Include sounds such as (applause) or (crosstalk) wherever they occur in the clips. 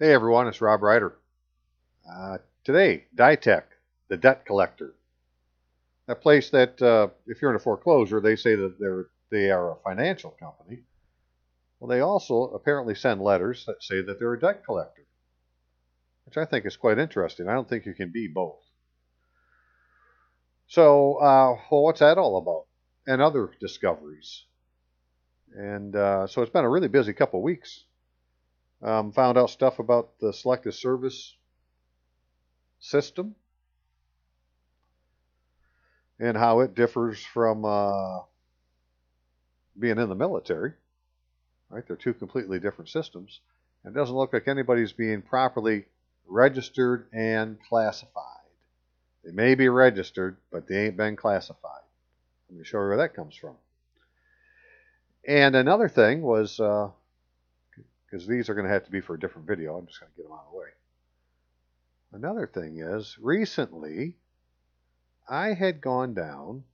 Hey everyone, it's Rob Ryder. Uh, today, Ditech, the debt collector. A place that, uh, if you're in a foreclosure, they say that they're they are a financial company. Well, they also apparently send letters that say that they're a debt collector, which I think is quite interesting. I don't think you can be both. So, uh, well, what's that all about? And other discoveries. And uh, so it's been a really busy couple weeks um, found out stuff about the selective service system and how it differs from uh, being in the military. Right? They're two completely different systems. It doesn't look like anybody's being properly registered and classified. They may be registered, but they ain't been classified. Let me show you where that comes from. And another thing was uh, because these are going to have to be for a different video. I'm just going to get them out of the way. Another thing is, recently, I had gone down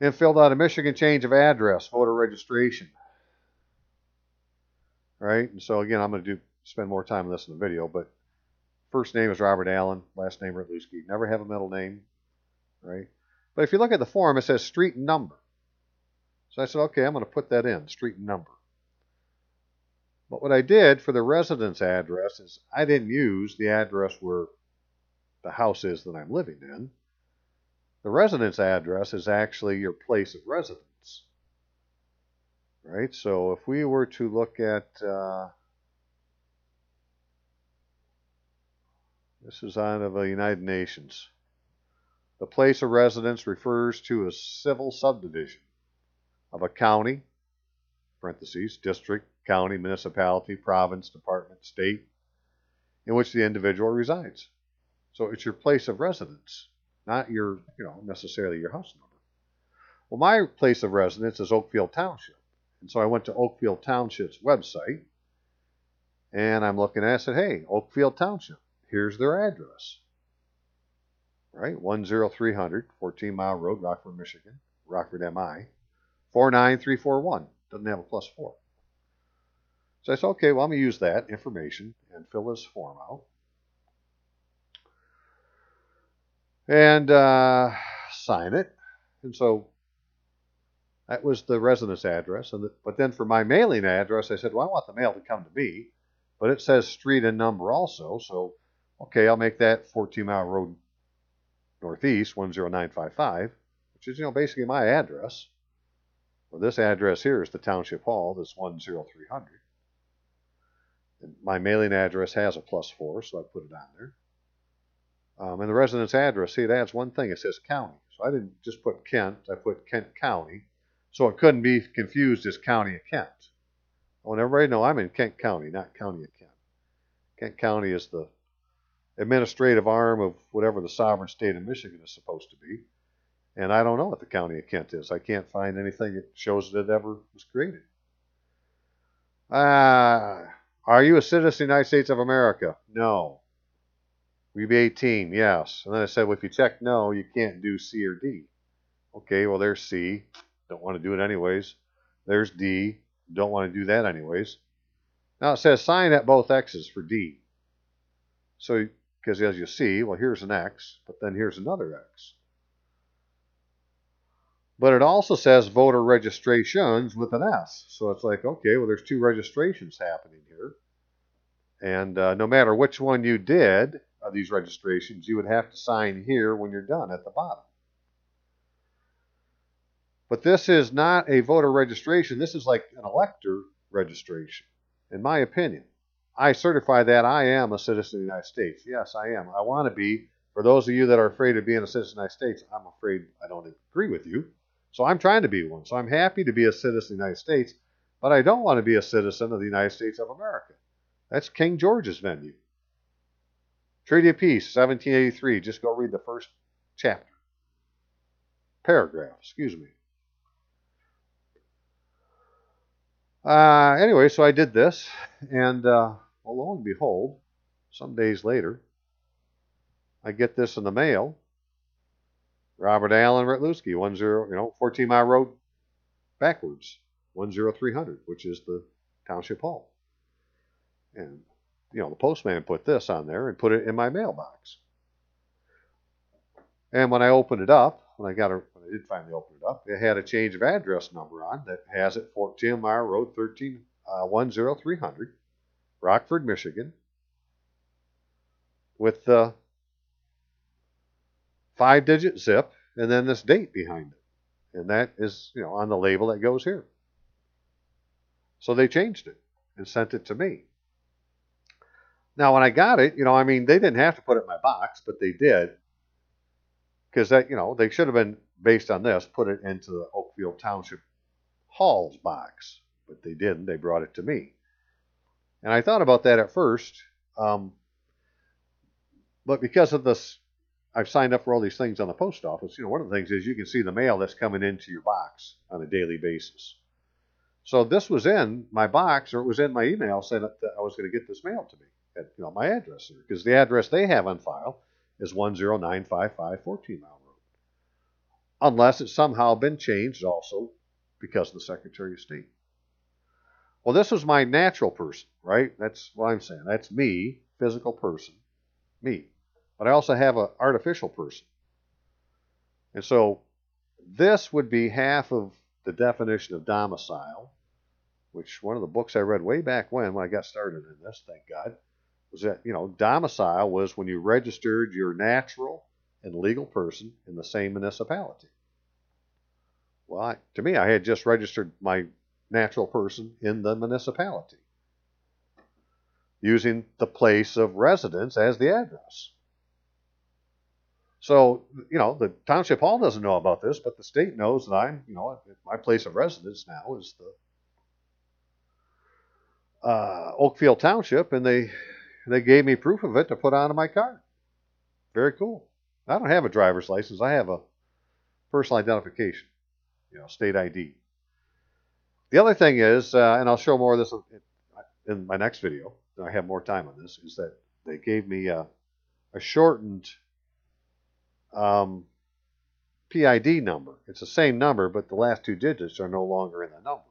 and filled out a Michigan change of address voter registration. Right? And so, again, I'm going to do spend more time on this in the video, but first name is Robert Allen, last name Rytlewski. Never have a middle name. Right? But if you look at the form, it says street number. So I said, okay, I'm going to put that in, street number. But what I did for the residence address is I didn't use the address where the house is that I'm living in. The residence address is actually your place of residence. Right? So if we were to look at, uh, this is out of the United Nations. The place of residence refers to a civil subdivision of a county, parentheses, district, county, municipality, province, department, state, in which the individual resides. So it's your place of residence, not your, you know, necessarily your house number. Well, my place of residence is Oakfield Township. And so I went to Oakfield Township's website and I'm looking at it, I said, hey, Oakfield Township, here's their address. Right? 10300, 14 Mile Road, Rockford, Michigan, Rockford, MI. 49341. Doesn't have a plus 4. So I said, okay, well, I'm going to use that information and fill this form out. And uh, sign it. And so that was the residence address. And the, but then for my mailing address, I said, well, I want the mail to come to me. But it says street and number also. So, okay, I'll make that 14 Mile Road Northeast 10955, which is, you know, basically my address. Well, this address here is the Township Hall, this 10300 my mailing address has a plus four, so I put it on there. Um, and the residence address, see, it adds one thing. It says county. So I didn't just put Kent, I put Kent County. So it couldn't be confused as County of Kent. I want everybody to know I'm in Kent County, not County of Kent. Kent County is the administrative arm of whatever the sovereign state of Michigan is supposed to be. And I don't know what the County of Kent is. I can't find anything that shows that it ever was created. Ah. Uh, are you a citizen of the United States of America? No. You be 18? Yes. And then I said, well, if you check no, you can't do C or D. Okay, well, there's C. Don't want to do it anyways. There's D. Don't want to do that anyways. Now it says sign at both X's for D. So, because as you see, well, here's an X, but then here's another X. But it also says voter registrations with an S. So it's like, okay, well, there's two registrations happening here. And uh, no matter which one you did of these registrations, you would have to sign here when you're done at the bottom. But this is not a voter registration. This is like an elector registration, in my opinion. I certify that I am a citizen of the United States. Yes, I am. I want to be. For those of you that are afraid of being a citizen of the United States, I'm afraid I don't agree with you. So I'm trying to be one. So I'm happy to be a citizen of the United States, but I don't want to be a citizen of the United States of America. That's King George's venue. Treaty of Peace, 1783. Just go read the first chapter. Paragraph, excuse me. Uh, anyway, so I did this, and uh, well, lo and behold, some days later, I get this in the mail, Robert Allen one zero, you know, 14 mile road backwards, 10300, which is the township hall. And, you know, the postman put this on there and put it in my mailbox. And when I opened it up, when I got a, when I did finally open it up, it had a change of address number on that has it 14 Mile Road 13 uh, 10300, Rockford, Michigan, with the five digit zip and then this date behind it. And that is, you know, on the label that goes here. So they changed it and sent it to me. Now, when I got it, you know, I mean, they didn't have to put it in my box, but they did. Because that, you know, they should have been based on this, put it into the Oakfield Township Hall's box, but they didn't. They brought it to me. And I thought about that at first. Um, but because of this I've signed up for all these things on the post office. You know, one of the things is you can see the mail that's coming into your box on a daily basis. So this was in my box, or it was in my email saying that I was going to get this mail to me at you know my address here, because the address they have on file is 10955 14 Mile Road, unless it's somehow been changed also because of the Secretary of State. Well, this was my natural person, right? That's what I'm saying. That's me, physical person, me. But I also have an artificial person. And so this would be half of the definition of domicile, which one of the books I read way back when, when I got started in this, thank God, was that, you know, domicile was when you registered your natural and legal person in the same municipality. Well, I, to me, I had just registered my natural person in the municipality using the place of residence as the address. So, you know, the township hall doesn't know about this, but the state knows that I'm, you know, my place of residence now is the uh, Oakfield Township, and they they gave me proof of it to put onto my car. Very cool. I don't have a driver's license. I have a personal identification, you know, state ID. The other thing is, uh, and I'll show more of this in my next video. I have more time on this. Is that they gave me a, a shortened um, PID number. It's the same number, but the last two digits are no longer in the number.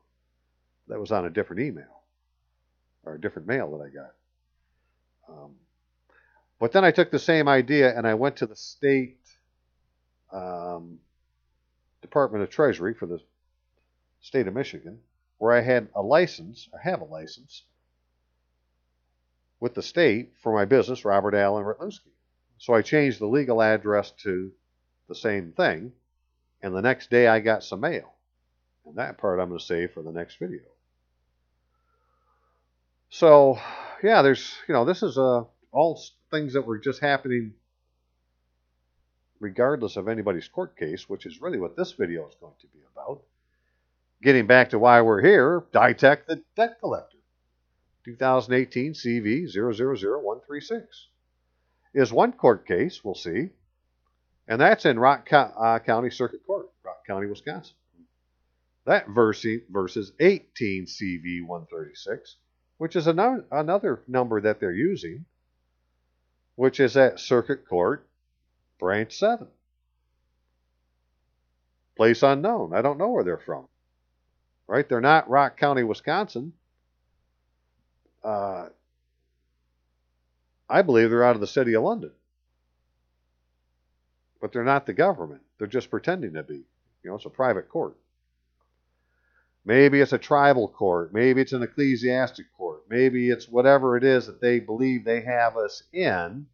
That was on a different email or a different mail that I got. Um, but then I took the same idea and I went to the state um, Department of Treasury for the state of Michigan, where I had a license, I have a license, with the state for my business, Robert Allen Rytlewski. So I changed the legal address to the same thing, and the next day I got some mail. And that part I'm going to save for the next video. So, yeah, there's, you know, this is uh, all things that were just happening regardless of anybody's court case, which is really what this video is going to be about. Getting back to why we're here, Ditech the Debt Collector, 2018 CV 000136 is one court case, we'll see, and that's in Rock uh, County Circuit Court, Rock County, Wisconsin. That verse, versus 18 CV 136, which is another, another number that they're using, which is at Circuit Court, Branch 7. Place unknown. I don't know where they're from. Right? They're not Rock County, Wisconsin. Uh, I believe they're out of the city of London. But they're not the government. They're just pretending to be. You know, it's a private court. Maybe it's a tribal court. Maybe it's an ecclesiastic court. Maybe it's whatever it is that they believe they have us in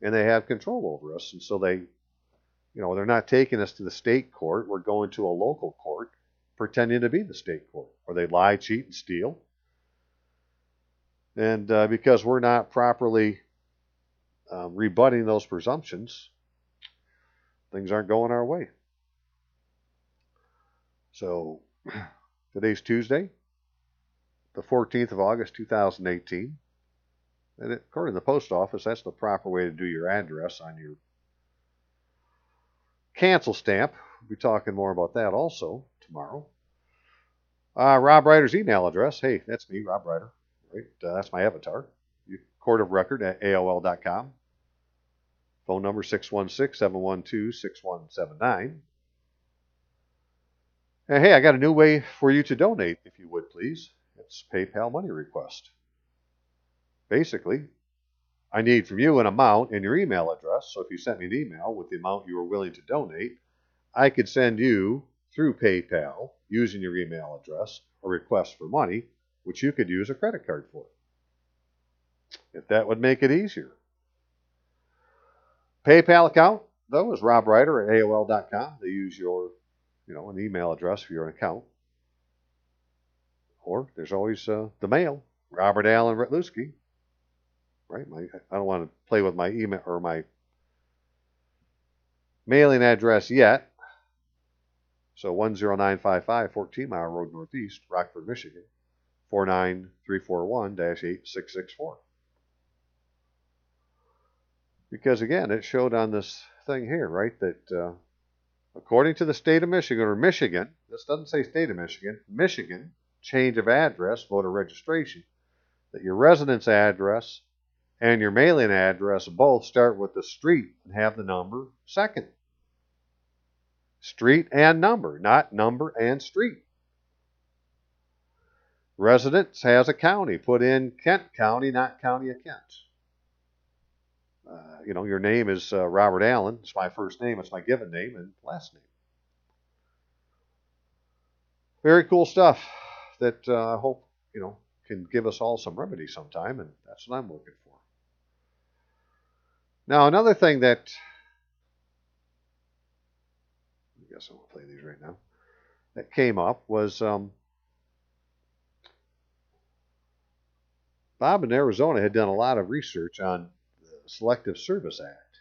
and they have control over us. And so they, you know, they're not taking us to the state court. We're going to a local court pretending to be the state court. Or they lie, cheat, and steal. And uh, because we're not properly um, rebutting those presumptions, things aren't going our way. So (clears throat) today's Tuesday, the 14th of August, 2018. And according to the post office, that's the proper way to do your address on your cancel stamp. We'll be talking more about that also tomorrow. Uh, Rob Ryder's email address. Hey, that's me, Rob Ryder. Right? Uh, that's my avatar. Court of Record at AOL.com. Phone number 616 712 6179. And hey, I got a new way for you to donate, if you would please. It's PayPal Money Request. basically, I need from you an amount and your email address. So if you sent me an email with the amount you were willing to donate, I could send you through PayPal using your email address a request for money, which you could use a credit card for. If that would make it easier. PayPal account, though, is Rob Ryder at AOL.com. They use your, you know, an email address for your account. Or there's always uh, the mail, Robert Allen Rytlewski. Right? My, I don't want to play with my email or my mailing address yet. So 10955 14 Mile Road Northeast, Rockford, Michigan, 49341 8664. Because again, it showed on this thing here, right, that uh, according to the state of Michigan, or Michigan, this doesn't say state of Michigan, Michigan, change of address, voter registration, that your residence address and your mailing address both start with the street and have the number second. Street and number, not number and street. Residence has a county. Put in Kent County, not County of Kent. Uh, you know, your name is uh, Robert Allen. It's my first name. It's my given name and last name. Very cool stuff that uh, I hope, you know, can give us all some remedy sometime, and that's what I'm looking for. Now, another thing that I guess I'm gonna play these right now. That came up was um, Bob in Arizona had done a lot of research on Selective Service Act,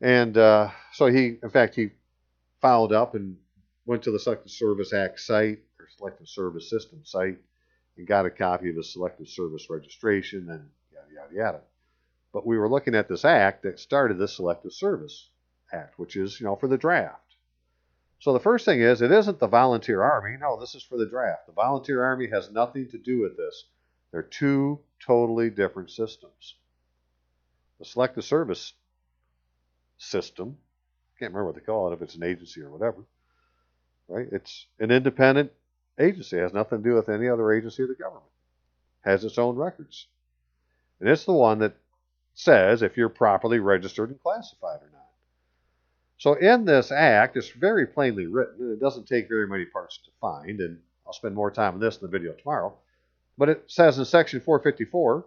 and uh, so he, in fact, he filed up and went to the Selective Service Act site or Selective Service System site and got a copy of the Selective Service registration and yada yada yada. But we were looking at this act that started the Selective Service Act, which is, you know, for the draft. So the first thing is, it isn't the volunteer army. No, this is for the draft. The volunteer army has nothing to do with this. They're two totally different systems. The selective service system, can't remember what they call it, if it's an agency or whatever, right? It's an independent agency. It has nothing to do with any other agency of the government. It Has its own records. And it's the one that says if you're properly registered and classified or not. So in this act, it's very plainly written, and it doesn't take very many parts to find, and I'll spend more time on this in the video tomorrow. But it says in section 454,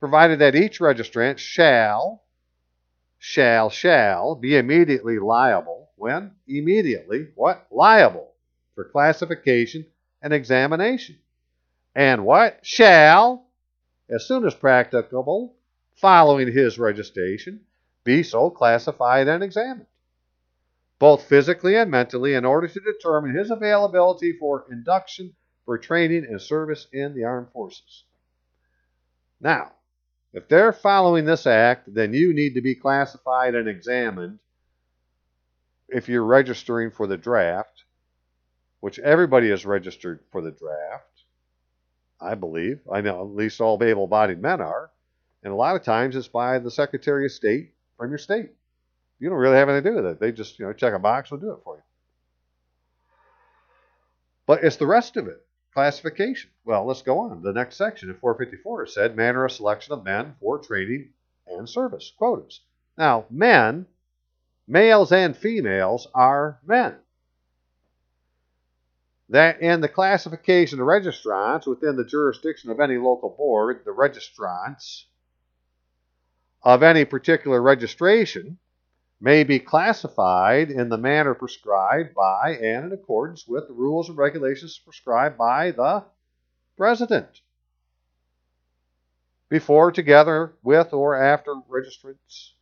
provided that each registrant shall, shall, shall be immediately liable. When? Immediately. What? Liable for classification and examination. And what? Shall, as soon as practicable, following his registration, be so classified and examined both physically and mentally, in order to determine his availability for induction for training and service in the armed forces. Now, if they're following this act, then you need to be classified and examined if you're registering for the draft, which everybody is registered for the draft, I believe. I know at least all able bodied men are. And a lot of times it's by the Secretary of State from your state. You don't really have anything to do with it. They just, you know, check a box, will do it for you. But it's the rest of it. Classification. Well, let's go on. The next section in 454 said manner of selection of men for training and service. Quotas. Now, men, males and females, are men. That in the classification of registrants within the jurisdiction of any local board, the registrants of any particular registration may be classified in the manner prescribed by and in accordance with the rules and regulations prescribed by the President. Before, together with, or after registrants,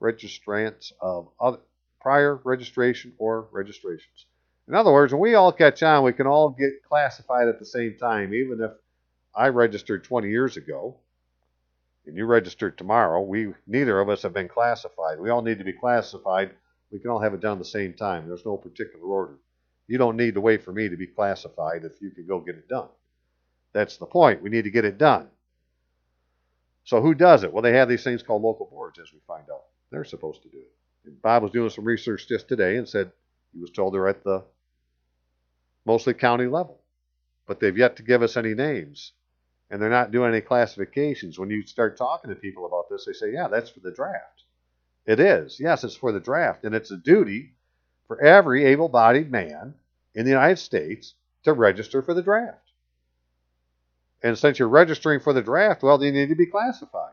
registrants of other, prior registration or registrations. In other words, when we all catch on, we can all get classified at the same time, even if I registered 20 years ago and you registered tomorrow, we neither of us have been classified. We all need to be classified. We can all have it done at the same time. There's no particular order. You don't need to wait for me to be classified if you can go get it done. That's the point. We need to get it done. So who does it? Well, they have these things called local boards, as we find out. They're supposed to do it. And Bob was doing some research just today and said he was told they're at the mostly county level. But they've yet to give us any names and they're not doing any classifications. When you start talking to people about this, they say, yeah, that's for the draft. It is. Yes, it's for the draft, and it's a duty for every able bodied man in the United States to register for the draft. And since you're registering for the draft, well, you need to be classified.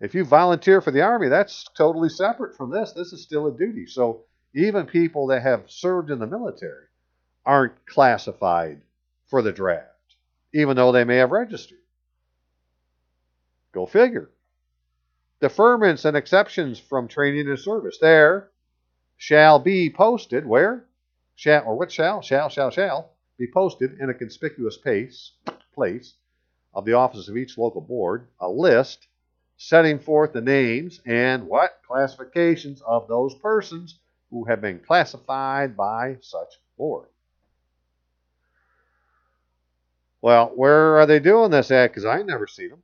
If you volunteer for the Army, that's totally separate from this. This is still a duty. So even people that have served in the military aren't classified for the draft, even though they may have registered. Go figure. Deferments and exceptions from training and service. There shall be posted where? Shall or what shall? Shall, shall, shall be posted in a conspicuous place, place of the office of each local board a list setting forth the names and what classifications of those persons who have been classified by such board. Well, where are they doing this at? Because I never seen them.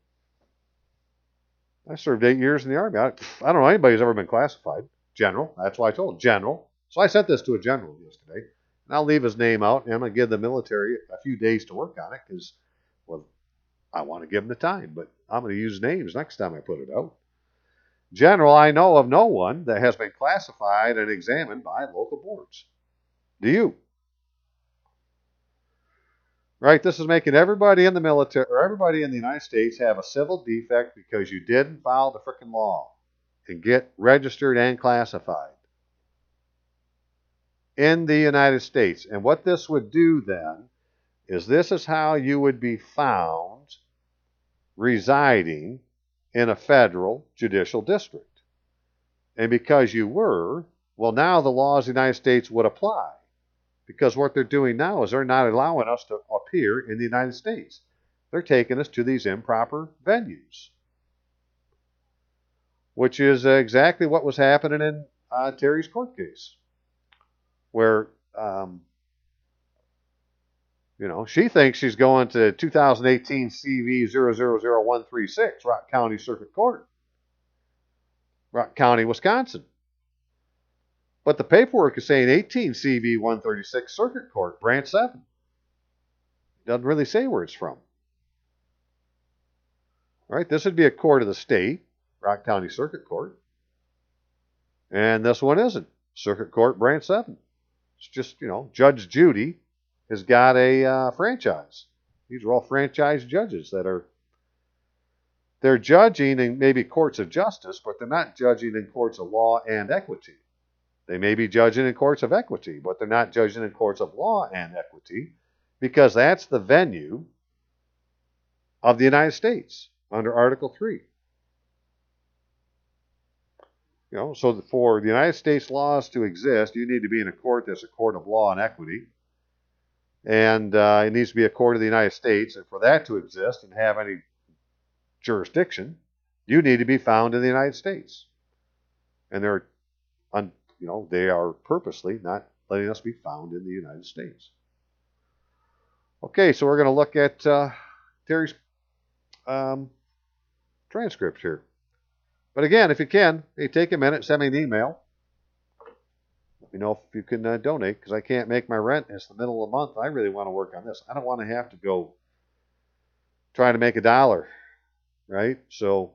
I served eight years in the Army. I, I don't know anybody who's ever been classified. General. That's why I told General. So I sent this to a general yesterday. And I'll leave his name out, and I'm going to give the military a few days to work on it because, well, I want to give them the time. But I'm going to use names next time I put it out. General, I know of no one that has been classified and examined by local boards. Do you? Right? This is making everybody in the military or everybody in the United States have a civil defect because you didn't file the freaking law and get registered and classified in the United States. And what this would do then is this is how you would be found residing in a federal judicial district. And because you were, well, now the laws of the United States would apply. Because what they're doing now is they're not allowing us to appear in the United States. They're taking us to these improper venues, which is exactly what was happening in uh, Terry's court case, where, um, you know, she thinks she's going to 2018 CV 000136, Rock County Circuit Court, Rock County, Wisconsin. But the paperwork is saying 18 CV 136 Circuit Court, Branch 7. It doesn't really say where it's from. All right, this would be a court of the state, Rock County Circuit Court. And this one isn't. Circuit Court, Branch 7. It's just, you know, Judge Judy has got a uh, franchise. These are all franchise judges that are they're judging in maybe courts of justice, but they're not judging in courts of law and equity. They may be judging in courts of equity, but they're not judging in courts of law and equity because that's the venue of the United States under Article 3. You know, so for the United States laws to exist, you need to be in a court that's a court of law and equity. And uh, it needs to be a court of the United States. And for that to exist and have any jurisdiction, you need to be found in the United States. And there are you know, they are purposely not letting us be found in the United States. Okay, so we're going to look at uh, Terry's um, transcript here. But again, if you can, hey, take a minute, send me an email. Let me know if you can uh, donate because I can't make my rent. It's the middle of the month. I really want to work on this. I don't want to have to go trying to make a dollar, right? So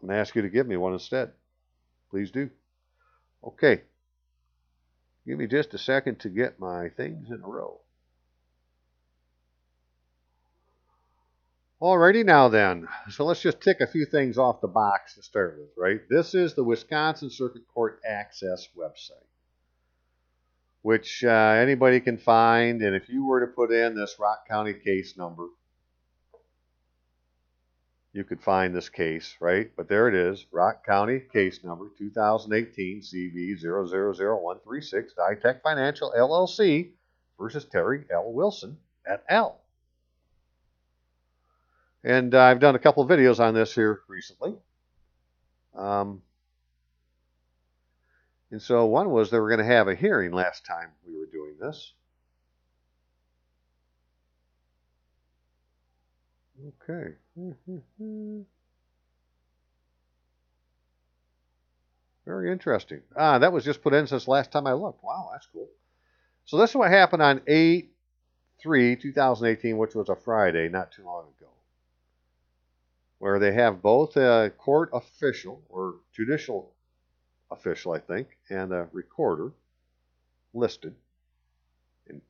I'm going to ask you to give me one instead. Please do. Okay. Give me just a second to get my things in a row. Alrighty now then. So let's just tick a few things off the box to start with, right? This is the Wisconsin Circuit Court Access website, which uh, anybody can find. And if you were to put in this Rock County case number, you could find this case, right? But there it is, Rock County case number 2018 CV 000136, Ditech Financial LLC versus Terry L. Wilson et al. And uh, I've done a couple of videos on this here recently. Um, and so one was they were going to have a hearing last time we were doing this. Okay. (laughs) Very interesting. Ah, that was just put in since last time I looked. Wow, that's cool. So this is what happened on 8 3, 2018, which was a Friday not too long ago, where they have both a court official or judicial official, I think, and a recorder listed. And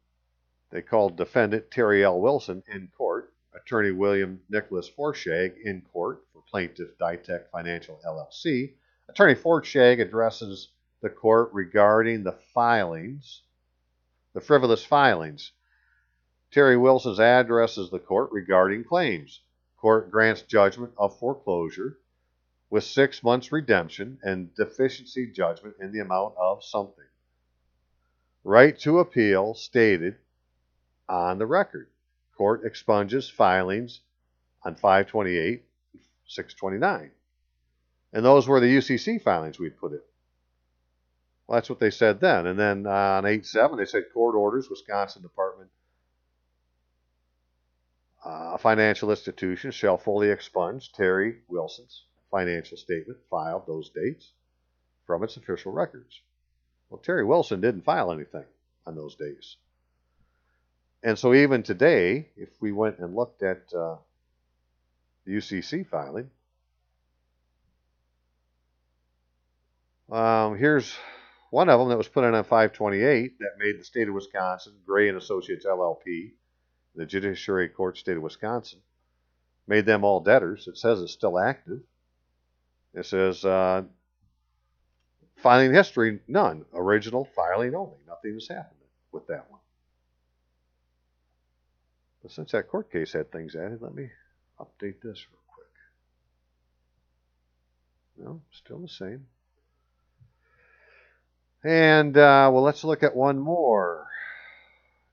they called defendant Terry L. Wilson in court, attorney William Nicholas Foshag in court for plaintiff Ditech Financial LLC. Attorney Foshag addresses the court regarding the filings, the frivolous filings Terry Wilson's addresses the court regarding claims. Court grants judgment of foreclosure with six months redemption and deficiency judgment in the amount of something. Right to appeal stated on the record. Court expunges filings on 528, 629. And those were the UCC filings we'd put in. Well, that's what they said then. And then on 8 7, they said court orders, Wisconsin Department uh, a financial institution shall fully expunge Terry Wilson's financial statement filed those dates from its official records. Well, Terry Wilson didn't file anything on those days. And so even today, if we went and looked at uh, the UCC filing, um, here's one of them that was put in on 528 that made the state of Wisconsin, Gray and Associates LLP, the Judiciary Court, State of Wisconsin, made them all debtors. It says it's still active. It says uh, filing history, none. Original filing only. Nothing has happened with that one. But since that court case had things added, let me update this real quick. No, still the same. And, uh, well, let's look at one more.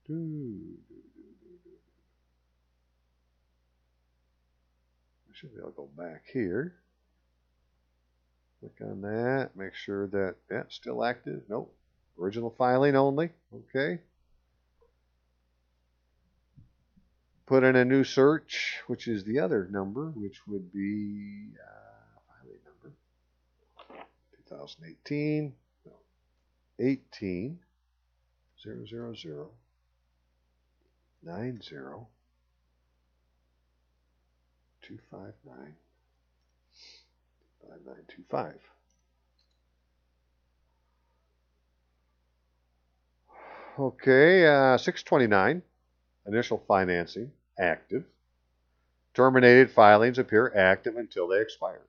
I Should be able to go back here. Click on that. Make sure that that's still active. Nope. Original filing only. Okay. Put in a new search, which is the other number, which would be uh, filing number 2018 no, 18 000 90 259 5925. Okay, uh, 629, initial financing, active. Terminated filings appear active until they expire.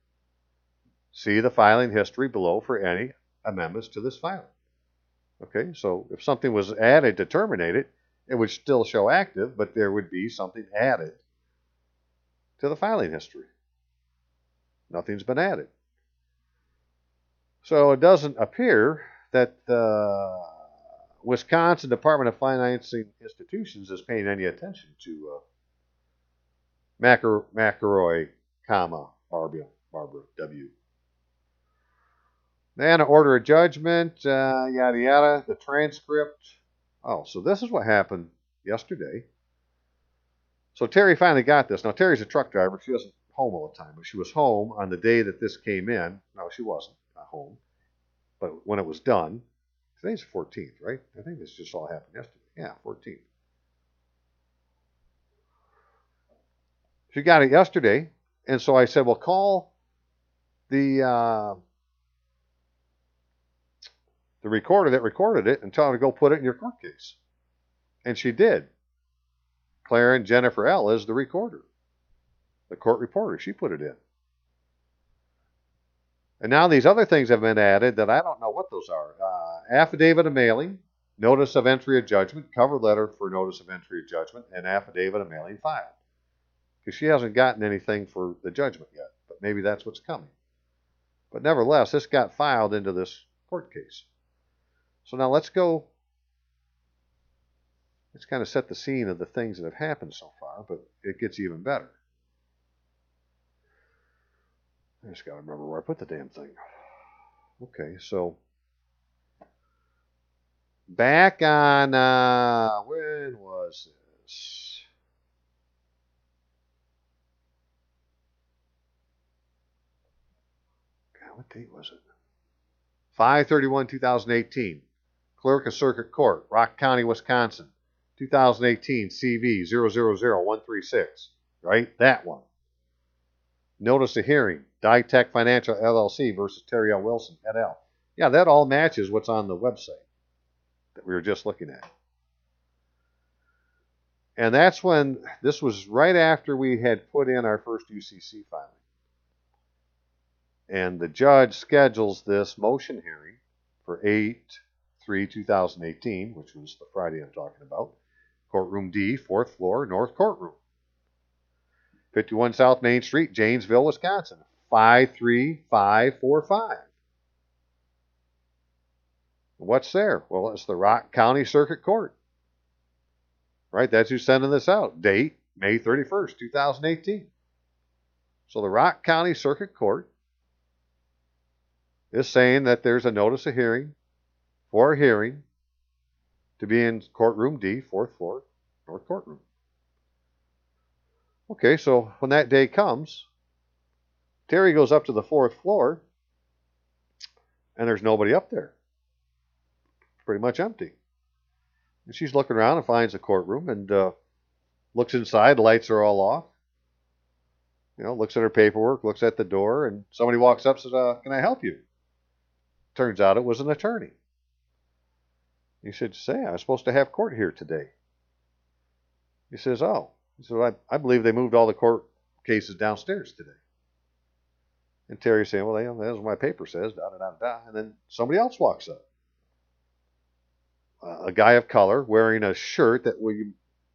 See the filing history below for any amendments to this filing. Okay, so if something was added to terminate it, it would still show active, but there would be something added to the filing history. Nothing's been added. So it doesn't appear that the Wisconsin Department of Financing Institutions is paying any attention to uh, Macar- McElroy, comma, Barbara, Barbara W. Then an order of judgment, uh, yada yada, the transcript. Oh, so this is what happened yesterday. So Terry finally got this. Now Terry's a truck driver. She wasn't home all the time, but she was home on the day that this came in. No, she wasn't at home. But when it was done, today's the 14th, right? I think this just all happened yesterday. Yeah, 14th. She got it yesterday, and so I said, "Well, call the uh, the recorder that recorded it and tell her to go put it in your court case." And she did. Claire and Jennifer L. is the recorder, the court reporter. She put it in. And now these other things have been added that I don't know what those are. Uh, affidavit of mailing, notice of entry of judgment, cover letter for notice of entry of judgment, and affidavit of mailing filed. Because she hasn't gotten anything for the judgment yet, but maybe that's what's coming. But nevertheless, this got filed into this court case. So now let's go it's kind of set the scene of the things that have happened so far, but it gets even better. I just got to remember where I put the damn thing. Okay, so back on uh, when was this? God, what date was it? 531 2018. Clerk of Circuit Court, Rock County, Wisconsin. 2018 CV 000136, right? That one. Notice of hearing, Ditech Financial LLC versus Terry L. Wilson et al. Yeah, that all matches what's on the website that we were just looking at. And that's when, this was right after we had put in our first UCC filing. And the judge schedules this motion hearing for 8 3 2018, which was the Friday I'm talking about. Courtroom D, fourth floor, North Courtroom. 51 South Main Street, Janesville, Wisconsin. 53545. What's there? Well, it's the Rock County Circuit Court. Right? That's who's sending this out. Date May 31st, 2018. So the Rock County Circuit Court is saying that there's a notice of hearing for a hearing to be in courtroom D, fourth floor, North Courtroom. Okay, so when that day comes, Terry goes up to the fourth floor and there's nobody up there. Pretty much empty. And she's looking around and finds the courtroom and uh, looks inside. Lights are all off. You know, looks at her paperwork, looks at the door, and somebody walks up says, uh, Can I help you? Turns out it was an attorney. He said, Say, I was supposed to have court here today. He says, Oh. He said, I, I believe they moved all the court cases downstairs today. And Terry's saying, Well, that's what my paper says, da da da da. And then somebody else walks up a guy of color wearing a shirt that we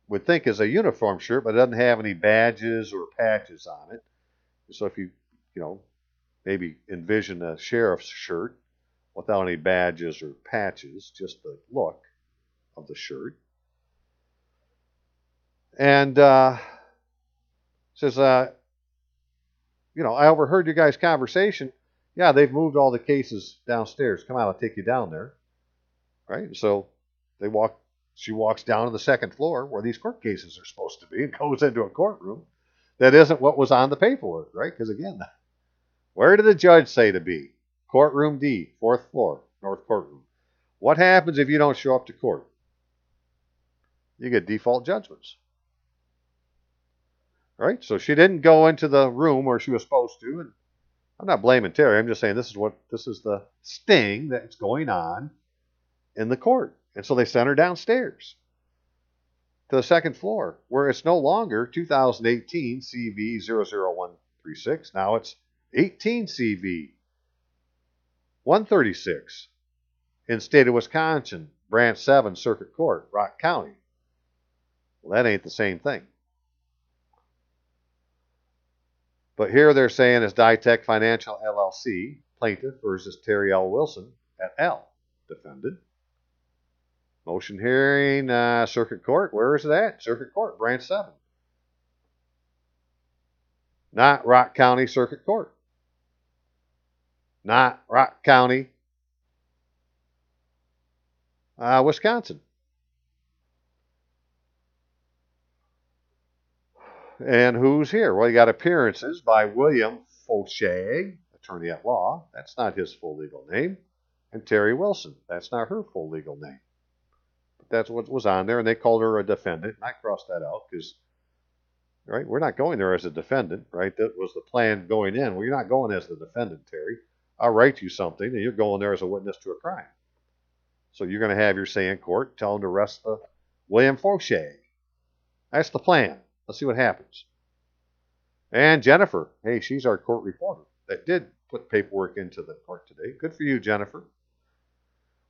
would think is a uniform shirt, but it doesn't have any badges or patches on it. So if you, you know, maybe envision a sheriff's shirt without any badges or patches, just the look of the shirt. And uh, says, uh, you know, I overheard you guys' conversation. Yeah, they've moved all the cases downstairs. Come out, I'll take you down there. Right? So they walk. She walks down to the second floor where these court cases are supposed to be and (laughs) goes into a courtroom that isn't what was on the paperwork, right? Because again, (laughs) where did the judge say to be? Courtroom D, fourth floor, North Courtroom. What happens if you don't show up to court? You get default judgments. Right? So she didn't go into the room where she was supposed to, and I'm not blaming Terry. I'm just saying this is what this is the sting that's going on in the court. And so they sent her downstairs to the second floor, where it's no longer 2018 CV 00136. Now it's 18 CV 136 in state of Wisconsin, Branch 7 Circuit Court, Rock County. Well, that ain't the same thing. But here they're saying it's Ditech Financial LLC, plaintiff versus Terry L. Wilson et al, defendant. Motion hearing, uh, Circuit Court. Where is it at? Circuit Court, Branch 7. Not Rock County Circuit Court. Not Rock County, uh, Wisconsin. And who's here? Well, you got appearances by William Foshag, attorney at law. That's not his full legal name. And Terry Wilson. That's not her full legal name But that's what was on there, and they called her a defendant. And I crossed that out because, right, we're not going there as a defendant, right? That was the plan going in. Well, you're not going as the defendant, Terry. I'll write you something, and you're going there as a witness to a crime. So you're going to have your say in court. Tell them to arrest the William Foshag. That's the plan. Let's see what happens. And Jennifer, hey, she's our court reporter that did put paperwork into the court today. Good for you, Jennifer.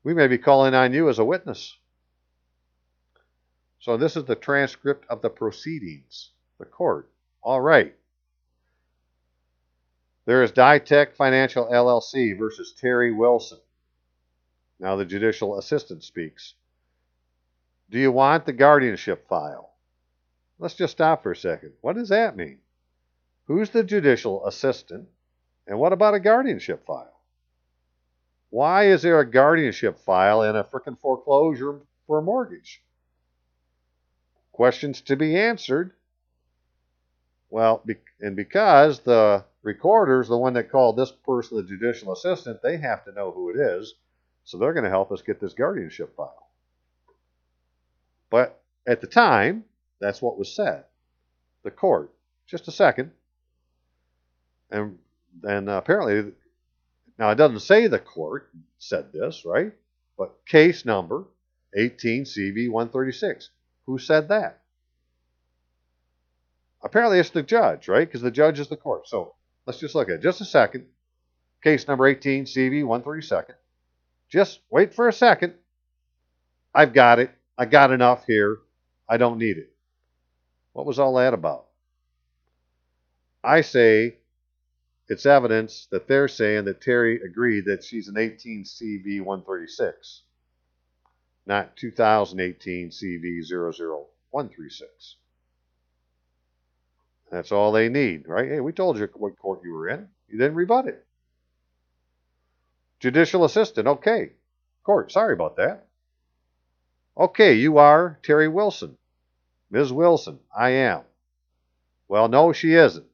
We may be calling on you as a witness. So this is the transcript of the proceedings, the court. All right. There is Ditech Financial LLC versus Terry Wilson. Now the judicial assistant speaks. Do you want the guardianship file? Let's just stop for a second. What does that mean? Who's the judicial assistant? And what about a guardianship file? Why is there a guardianship file in a frickin' foreclosure for a mortgage? questions to be answered. Well, and because the recorder is the one that called this person the judicial assistant, they have to know who it is. So they're going to help us get this guardianship file. But At the time, that's what was said. The court. Just a second. And and apparently, now it doesn't say the court said this, right? But case number 18 CV 136. Who said that? Apparently, it's the judge, right? Because the judge is the court. So let's just look at it. Just a second. Case number 18 CV 132nd. Just wait for a second. I've got it. I got enough here. I don't need it. What was all that about? I say it's evidence that they're saying that Terry agreed that she's an 18 CV 136, not 2018 CV 00136. That's all they need, right? Hey, we told you what court you were in. You didn't rebut it. Judicial assistant, okay. Court, sorry about that. Okay, you are Terry Wilson. Ms. Wilson, I am. Well, no, she isn't.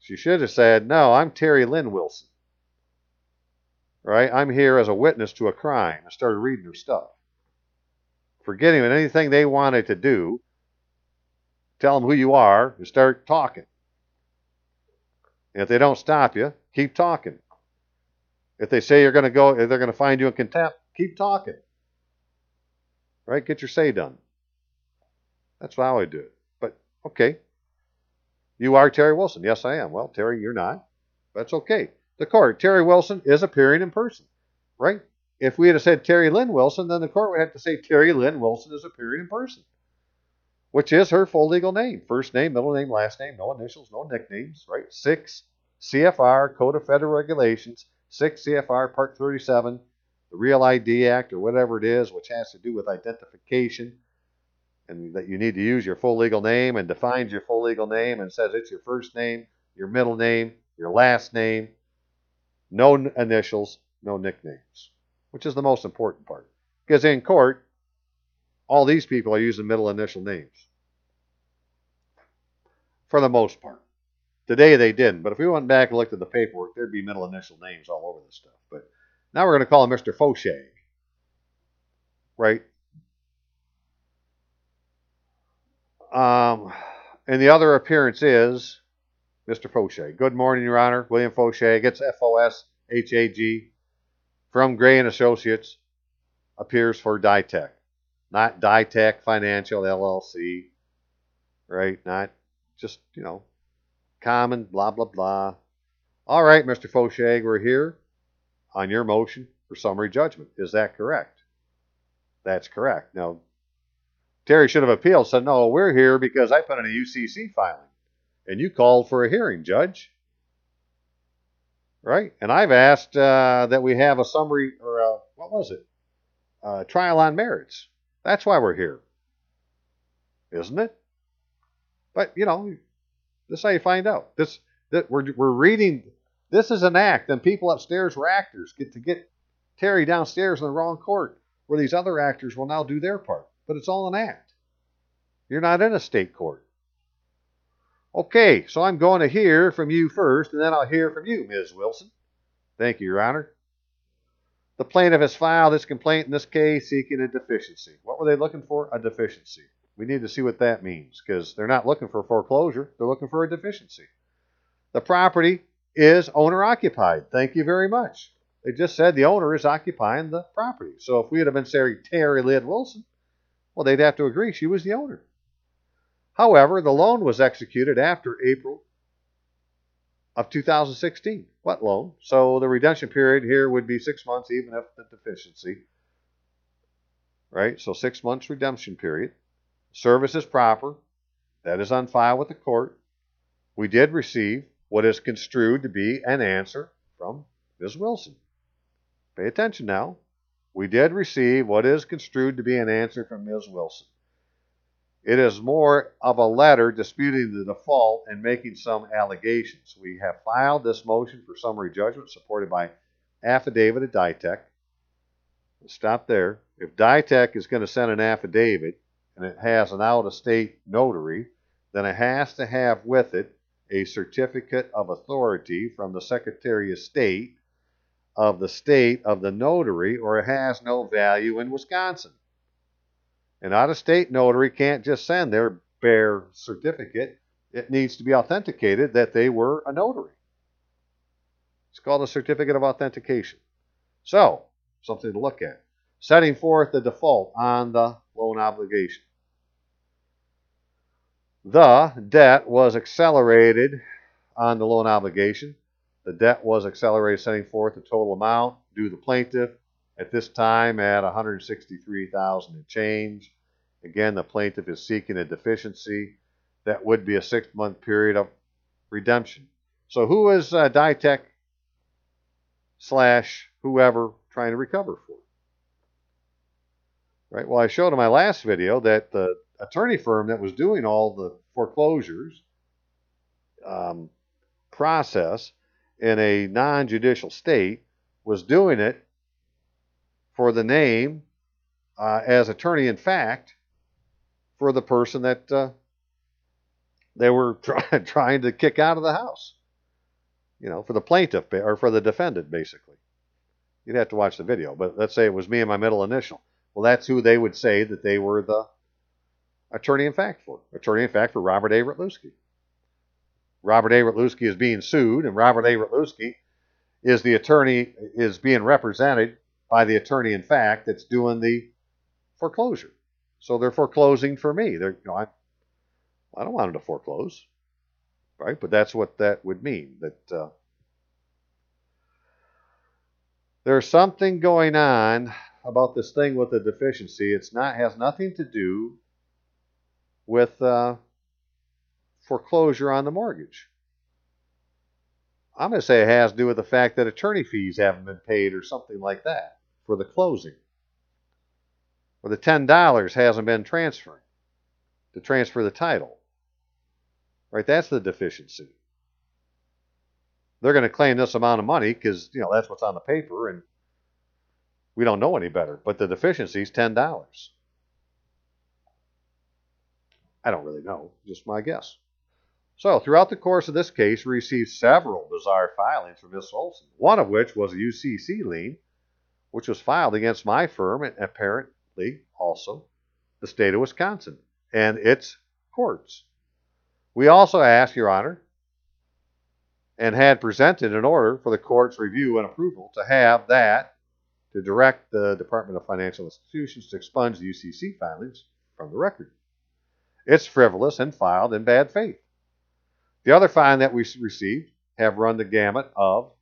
She should have said, No, I'm Terry Lynn Wilson. Right? I'm here as a witness to a crime. I started reading her stuff. Forgetting that anything they wanted to do, tell them who you are and start talking. And if they don't stop you, keep talking. If they say you're going to go, they're going to find you in contempt, keep talking. Right? Get your say done. That's how I do it. But okay. You are Terry Wilson. Yes, I am. Well, Terry, you're not. That's okay. The court, Terry Wilson is appearing in person. Right? If we had said Terry Lynn Wilson, then the court would have to say Terry Lynn Wilson is appearing in person. Which is her full legal name. First name, middle name, last name, no initials, no nicknames, right? Six CFR Code of Federal Regulations 6 CFR Part 37, the Real ID Act, or whatever it is, which has to do with identification, and that you need to use your full legal name and defines your full legal name and says it's your first name, your middle name, your last name, no initials, no nicknames, which is the most important part. Because in court, all these people are using middle initial names for the most part. Today they didn't, but if we went back and looked at the paperwork, there'd be middle initial names all over this stuff. But now we're going to call him Mr. Foshag. Right? Um, and the other appearance is Mr. Foshag. Good morning, Your Honor. William Foshag gets F O S H A G from Gray and Associates appears for Ditech, not Ditech Financial LLC, right? Not just you know common, blah, blah, blah. All right, Mr. Foshag, we're here on your motion for summary judgment. Is that correct? That's correct. Now, Terry should have appealed, said, no, we're here because I put in a UCC filing. And you called for a hearing, Judge. Right? And I've asked uh, that we have a summary, or a, what was it? A trial on merits. That's why we're here. Isn't it? But, you know, this is how you find out. This that we're we're reading. This is an act, and people upstairs were actors. Get to get Terry downstairs in the wrong court, where these other actors will now do their part. But it's all an act. You're not in a state court. Okay, so I'm going to hear from you first, and then I'll hear from you, Ms. Wilson. Thank you, Your Honor. The plaintiff has filed this complaint in this case seeking a deficiency. What were they looking for? A deficiency. We need to see what that means because they're not looking for foreclosure, they're looking for a deficiency. The property is owner occupied. Thank you very much. They just said the owner is occupying the property. So if we had been saying Terry Lynn Wilson, well, they'd have to agree she was the owner. However, the loan was executed after April of 2016. What loan? So the redemption period here would be six months, even if the deficiency. Right? So six months redemption period. Service is proper. That is on file with the court. We did receive what is construed to be an answer from Ms. Wilson. Pay attention now. We did receive what is construed to be an answer from Ms. Wilson. It is more of a letter disputing the default and making some allegations. We have filed this motion for summary judgment supported by affidavit of Ditech. Stop there. If Ditech is going to send an affidavit, and it has an out of state notary, then it has to have with it a certificate of authority from the Secretary of State of the state of the notary, or it has no value in Wisconsin. An out of state notary can't just send their bare certificate, it needs to be authenticated that they were a notary. It's called a certificate of authentication. So, something to look at. Setting forth the default on the loan obligation. The debt was accelerated on the loan obligation. The debt was accelerated, setting forth the total amount due the plaintiff at this time at 163,000 and change. Again, the plaintiff is seeking a deficiency that would be a six-month period of redemption. So, who is uh, Ditech slash whoever trying to recover for? Right. Well, I showed in my last video that the attorney firm that was doing all the foreclosures um, process in a non judicial state was doing it for the name uh, as attorney in fact for the person that uh, they were (laughs) try- trying to kick out of the house. You know, for the plaintiff or for the defendant, basically. You'd have to watch the video, but let's say it was me and my middle initial. Well, that's who they would say that they were the attorney in fact for. Attorney in fact for Robert A. Rytlewski. Robert A. Rytlewski is being sued, and Robert A. Rytlewski is the attorney is being represented by the attorney in fact that's doing the foreclosure. So they're foreclosing for me. They're, you know, I, I don't want them to foreclose, right? But that's what that would mean. That uh, there's something going on about this thing with the deficiency. It's not has nothing to do with uh, foreclosure on the mortgage. I'm going to say it has to do with the fact that attorney fees haven't been paid or something like that for the closing. Or the $10 hasn't been transferred to transfer the title. Right? That's the deficiency. They're going to claim this amount of money because, you know, that's what's on the paper and we don't know any better. But the deficiency is $10. I don't really know, just my guess. So, throughout the course of this case, we received several bizarre filings from Miss Olson, one of which was a UCC lien, which was filed against my firm and apparently also the state of Wisconsin and its courts. We also asked, Your Honor, and had presented an order for the court's review and approval to have that to direct the Department of Financial Institutions to expunge the UCC filings from the record. It's frivolous and filed in bad faith. The other fine that we received have run the gamut of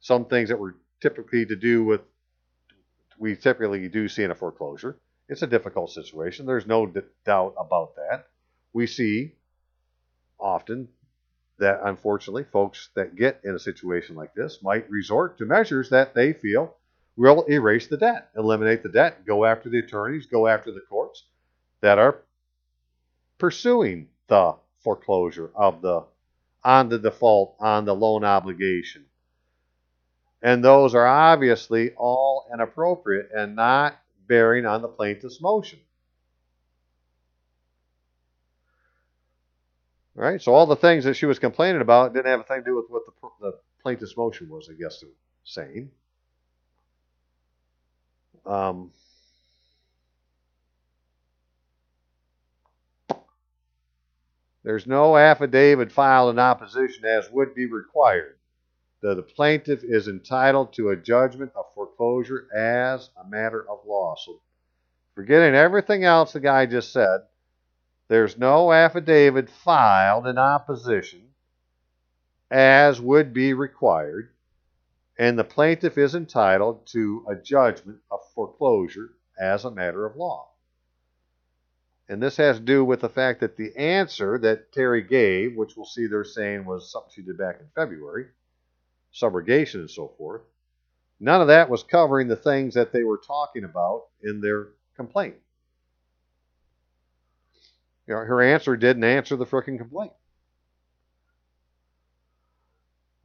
some things that were typically to do with, we typically do see in a foreclosure. It's a difficult situation. There's no d- doubt about that. We see often that unfortunately folks that get in a situation like this might resort to measures that they feel will erase the debt, eliminate the debt, go after the attorneys, go after the courts that are pursuing the foreclosure of the on the default on the loan obligation. And those are obviously all inappropriate and not bearing on the plaintiff's motion. Right? So all the things that she was complaining about didn't have a thing to do with what the, the plaintiff's motion was, I guess, saying. Um, There's no affidavit filed in opposition as would be required. That the plaintiff is entitled to a judgment of foreclosure as a matter of law. So, forgetting everything else the guy just said, there's no affidavit filed in opposition as would be required, and the plaintiff is entitled to a judgment of foreclosure as a matter of law. And this has to do with the fact that the answer that Terry gave, which we'll see they're saying was something she did back in February, subrogation and so forth, none of that was covering the things that they were talking about in their complaint. You know, her answer didn't answer the frickin' complaint.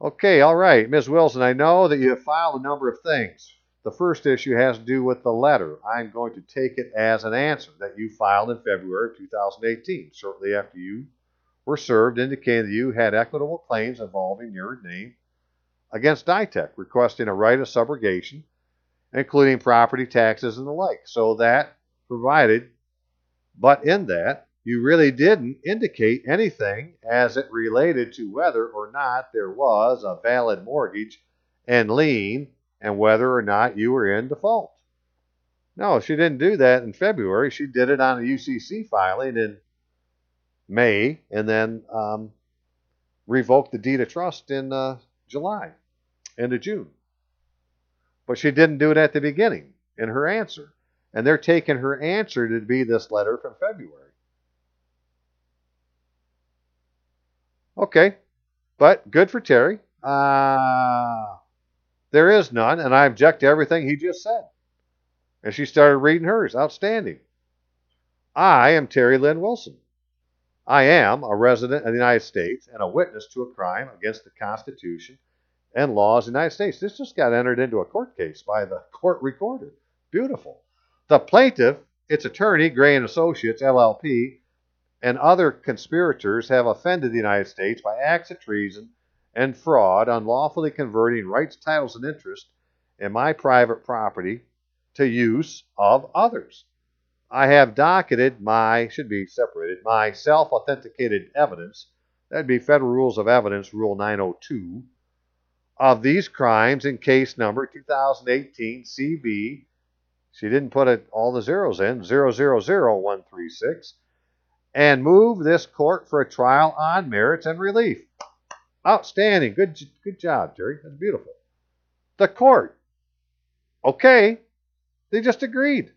Okay, all right, Ms. Wilson, I know that you have filed a number of things. The first issue has to do with the letter. I'm going to take it as an answer that you filed in February of 2018, shortly after you were served, indicating that you had equitable claims involving your name against Ditech, requesting a right of subrogation, including property taxes and the like. So that provided, but in that, you really didn't indicate anything as it related to whether or not there was a valid mortgage and lien and whether or not you were in default. No, she didn't do that in February. She did it on a UCC filing in May and then um, revoked the deed of trust in uh, July, into June. But she didn't do it at the beginning in her answer. And they're taking her answer to be this letter from February. Okay, but good for Terry. Uh, there is none, and I object to everything he just said. And she started reading hers. Outstanding. I am Terry Lynn Wilson. I am a resident of the United States and a witness to a crime against the Constitution and laws of the United States. This just got entered into a court case by the court recorder. Beautiful. The plaintiff, its attorney, Gray and Associates, LLP, and other conspirators have offended the United States by acts of treason and fraud, unlawfully converting rights, titles, and interest in my private property to use of others. I have docketed my, should be separated, my self authenticated evidence, that'd be Federal Rules of Evidence, Rule 902, of these crimes in case number 2018 CB. She didn't put it, all the zeros in, 000136, and move this court for a trial on merits and relief. Outstanding. Good, good job, Terry. That's beautiful. The court. Okay. They just agreed.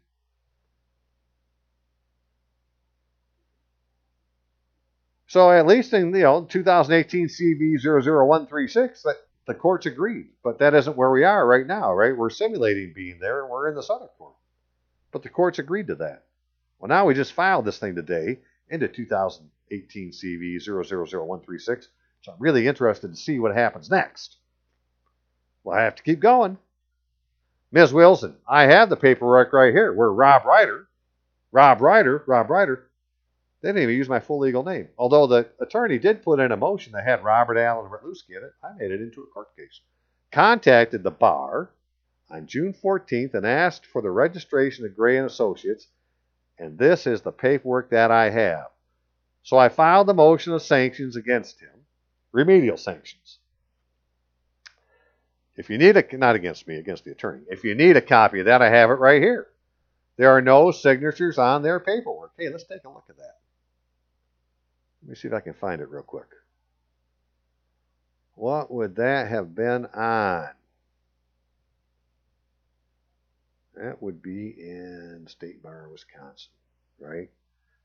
So at least in you know 2018 CV 00136, that the courts agreed. But that isn't where we are right now, right? We're simulating being there and we're in this other court. But the courts agreed to that. Well, now we just filed this thing today into 2018 CV 000136. So I'm really interested to see what happens next. Well, I have to keep going. Ms. Wilson, I have the paperwork right here where Rob Ryder, Rob Ryder, Rob Ryder, they didn't even use my full legal name. Although the attorney did put in a motion that had Robert Allen Rytlewski in it, I made it into a court case. Contacted the bar on June 14th and asked for the registration of Gray and Associates, and this is the paperwork that I have. So I filed the motion of sanctions against him, remedial sanctions. If you need a, not against me, against the attorney, if you need a copy of that, I have it right here. There are no signatures on their paperwork. Hey, let's take a look at that. Let me see if I can find it real quick. What would that have been on? That would be in State Bar, Wisconsin, right?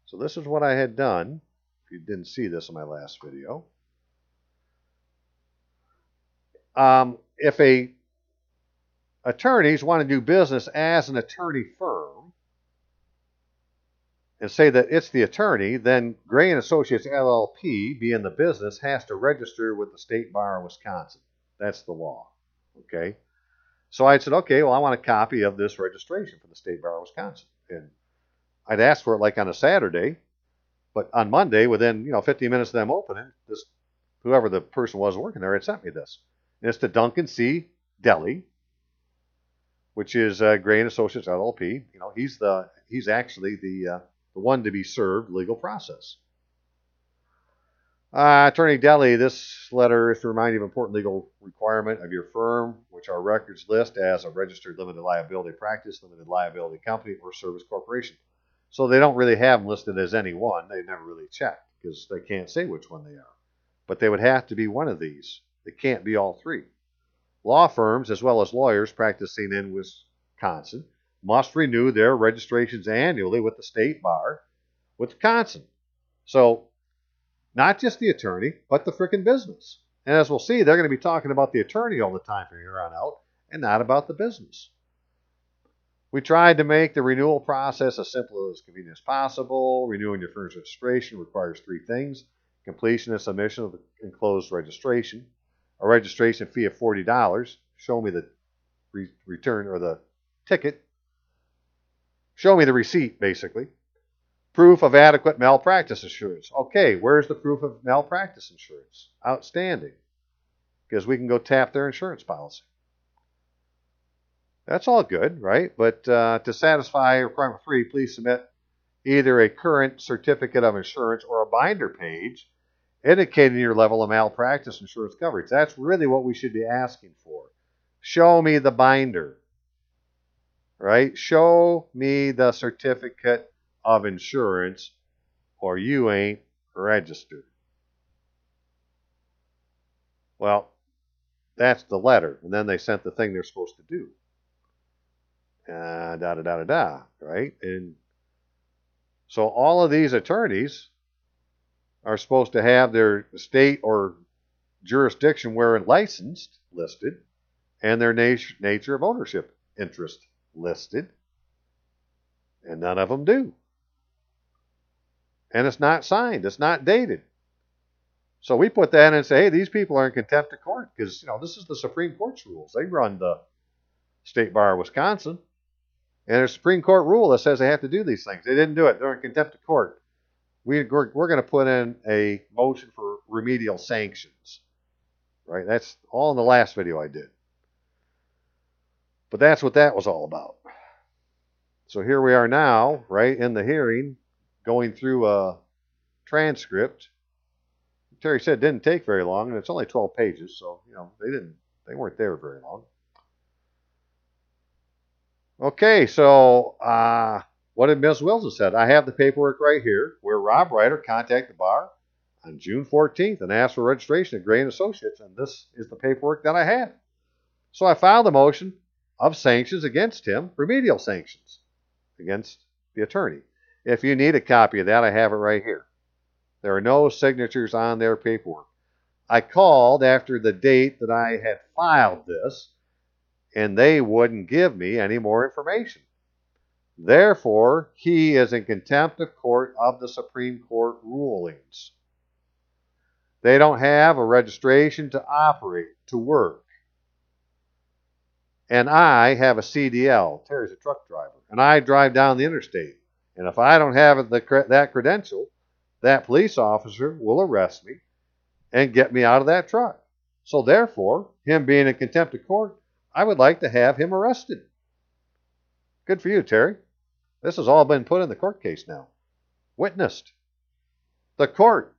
So this is what I had done. If you didn't see this in my last video. Um, if a attorneys want to do business as an attorney firm and say that it's the attorney, then Gray and Associates LLP, being the business, has to register with the State Bar of Wisconsin. That's the law. Okay. So I said, okay, well, I want a copy of this registration for the State Bar of Wisconsin. And I'd asked for it like on a Saturday, but on Monday, within you know 15 minutes of them opening, this whoever the person was working there had sent me this. And it's to Duncan C. Delhey, which is uh, Gray and Associates LLP. You know, he's the he's actually the uh, the one to be served legal process. Uh, Attorney Delhey, this letter is to remind you of important legal requirement of your firm, which our records list as a registered limited liability practice, limited liability company, or service corporation. So they don't really have them listed as any one. They never really checked because they can't say which one they are. But they would have to be one of these. It can't be all three. Law firms, as well as lawyers practicing in Wisconsin, must renew their registrations annually with the state bar, Wisconsin. So, not just the attorney, but the frickin' business. And as we'll see, they're going to be talking about the attorney all the time from here on out and not about the business. We tried to make the renewal process as simple as convenient as possible. Renewing your firm's registration requires three things completion and submission of the enclosed registration, a registration fee of $40. Show me the re- return or the ticket. Show me the receipt, basically. Proof of adequate malpractice insurance. Okay, where's the proof of malpractice insurance? Outstanding. Because we can go tap their insurance policy. That's all good, right? But uh, to satisfy requirement three, please submit either a current certificate of insurance or a binder page indicating your level of malpractice insurance coverage. That's really what we should be asking for. Show me the binder, right? Show me the certificate of insurance or you ain't registered. Well, that's the letter. And then they sent the thing they're supposed to do. Uh, da da da da da, right? And so all of these attorneys are supposed to have their state or jurisdiction where licensed listed and their nat- nature of ownership interest listed. And none of them do. And it's not signed, it's not dated. So we put that in and say, hey, these people are in contempt of court because, you know, this is the Supreme Court's rules. They run the State Bar of Wisconsin. And there's a Supreme Court rule that says they have to do these things. They didn't do it. They're in contempt of court. We, we're, we're going to put in a motion for remedial sanctions. Right? That's all in the last video I did. But that's what that was all about. So here we are now, right, in the hearing, going through a transcript Terry said it didn't take very long, and it's only 12 pages, so you know they didn't they weren't there very long. Okay, so uh, what did Ms. Wilson said? I have the paperwork right here where Rob Ryder contacted the bar on June 14th and asked for registration at Gray and Associates, and this is the paperwork that I have. So I filed a motion of sanctions against him, remedial sanctions against the attorney. If you need a copy of that, I have it right here. There are no signatures on their paperwork. I called after the date that I had filed this, and they wouldn't give me any more information. Therefore, he is in contempt of court of the Supreme Court rulings. They don't have a registration to operate, to work. And I have a CDL. Terry's a truck driver. And I drive down the interstate. And if I don't have the, that credential, that police officer will arrest me and get me out of that truck. So therefore, him being in contempt of court, I would like to have him arrested. Good for you, Terry. This has all been put in the court case now. Witnessed. The court.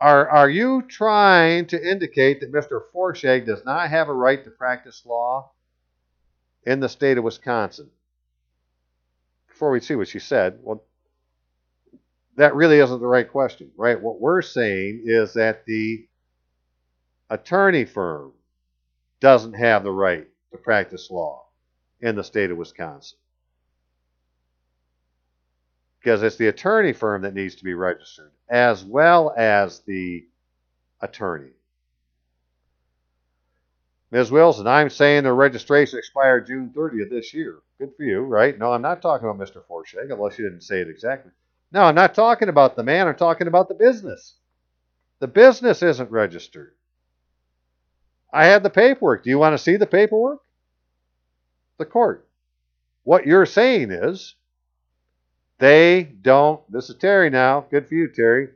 Are, are you trying to indicate that Mr. Foshag does not have a right to practice law in the state of Wisconsin? Before we see what she said, well, that really isn't the right question, right? What we're saying is that the attorney firm doesn't have the right to practice law in the state of Wisconsin. Because it's the attorney firm that needs to be registered, as well as the attorney. Ms. Wilson, I'm saying the registration expired June 30th this year. Good for you, right? No, I'm not talking about Mr. Foshag, unless you didn't say it exactly. No, I'm not talking about the man, I'm talking about the business. The business isn't registered. I had the paperwork. Do you want to see the paperwork? The court. What you're saying is they don't, this is Terry now. Good for you, Terry.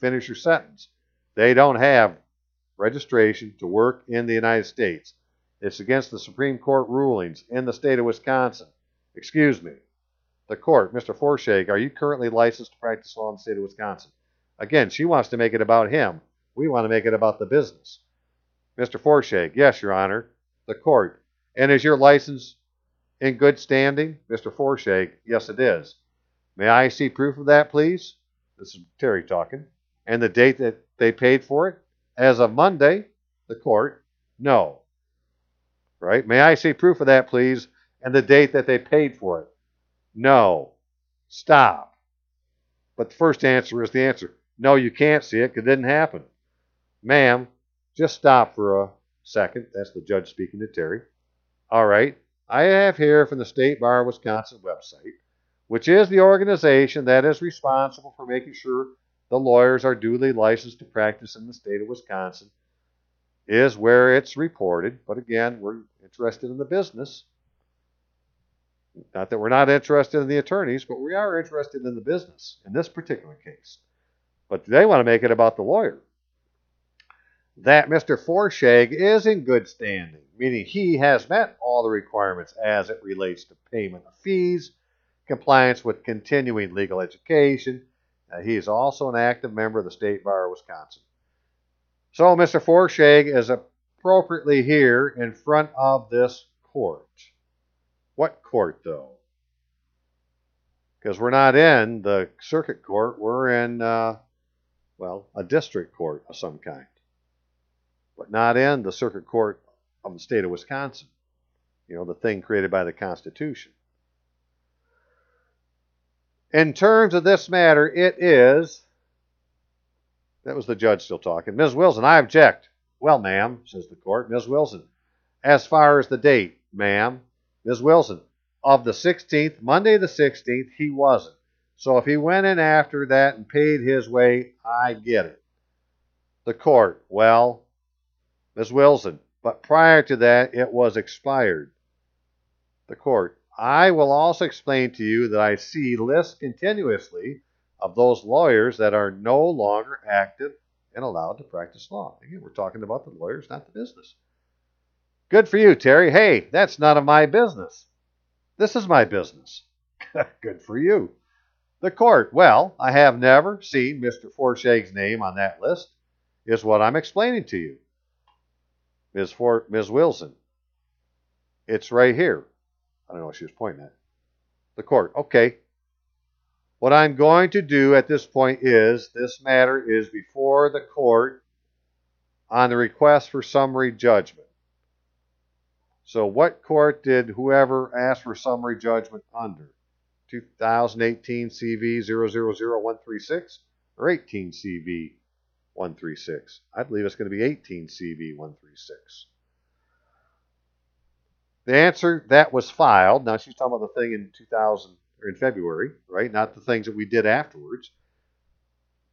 Finish your sentence. They don't have registration to work in the United States. It's against the Supreme Court rulings in the state of Wisconsin. Excuse me the court, Mr. Foshag, are you currently licensed to practice law in the state of Wisconsin? Again, she wants to make it about him. We want to make it about the business. Mr. Foshag, yes, Your Honor. The court. And is your license in good standing? Mr. Foshag, yes, it is. May I see proof of that, please? This is Terry talking. And the date that they paid for it? As of Monday, the court, no. Right? May I see proof of that, please? And the date that they paid for it? No. Stop. But the first answer is the answer. No, you can't see it because it didn't happen. Ma'am, just stop for a second. That's the judge speaking to Terry. All right. I have here from the State Bar of Wisconsin website, which is the organization that is responsible for making sure the lawyers are duly licensed to practice in the state of Wisconsin, is where it's reported. But again, we're interested in the business. Not that we're not interested in the attorneys, but we are interested in the business in this particular case. But they want to make it about the lawyer. that Mr. Foshag is in good standing, meaning he has met all the requirements as it relates to payment of fees, compliance with continuing legal education. Uh, he is also an active member of the State Bar of Wisconsin. So Mr. Foshag is appropriately here in front of this court. What court, though? Because we're not in the circuit court, we're in, uh, well, a district court of some kind but not in the circuit court of the state of Wisconsin. You know, the thing created by the Constitution. In terms of this matter, it is. That was the judge still talking. Ms. Wilson, I object. Well, ma'am, says the court. Ms. Wilson, as far as the date, ma'am, Ms. Wilson, of the 16th, Monday the 16th, he wasn't. So if he went in after that and paid his way, I get it. The court, well, Ms. Wilson, but prior to that it was expired. The court, I will also explain to you that I see lists continuously of those lawyers that are no longer active and allowed to practice law. Again, we're talking about the lawyers, not the business. Good for you, Terry. Hey, that's none of my business. This is my business. (laughs) Good for you. The court, well, I have never seen Mr. Foshag's name on that list, is what I'm explaining to you. Ms. For, Ms. Wilson. It's right here. I don't know what she was pointing at. The court. Okay. What I'm going to do at this point is this matter is before the court on the request for summary judgment. So, what court did whoever asked for summary judgment under? 2018 CV 000136 or 18 CV 136. I believe it's going to be 18 CV 136. The answer that was filed. Now she's talking about the thing in 2000 or in February, right? Not the things that we did afterwards.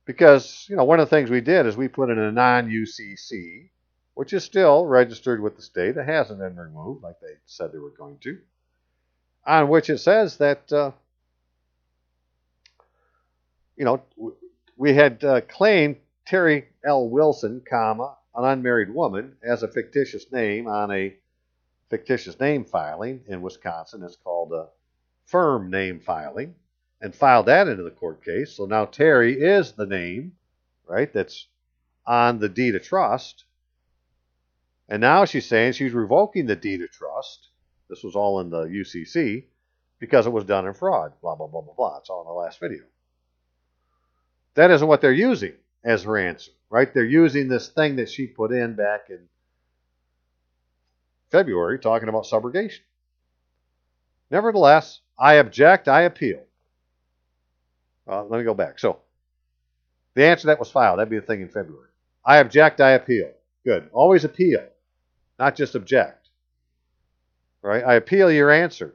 Because, you know, one of the things we did is we put in a non-UCC, which is still registered with the state. It hasn't been removed like they said they were going to. On which it says that, uh, you know, we had uh, claimed Terry L. Wilson, comma, an unmarried woman, as a fictitious name on a fictitious name filing in Wisconsin. It's called a firm name filing, and filed that into the court case. So now Terry is the name, right, that's on the deed of trust. And now she's saying she's revoking the deed of trust. This was all in the UCC because it was done in fraud. Blah, blah, blah, blah, blah. It's all in the last video. That isn't what they're using as her answer, right? They're using this thing that she put in back in February talking about subrogation. Nevertheless, I object, I appeal. Uh, let me go back. So, the answer that was filed, that'd be the thing in February. I object, I appeal. Good. Always appeal, not just object. Right? I appeal your answer.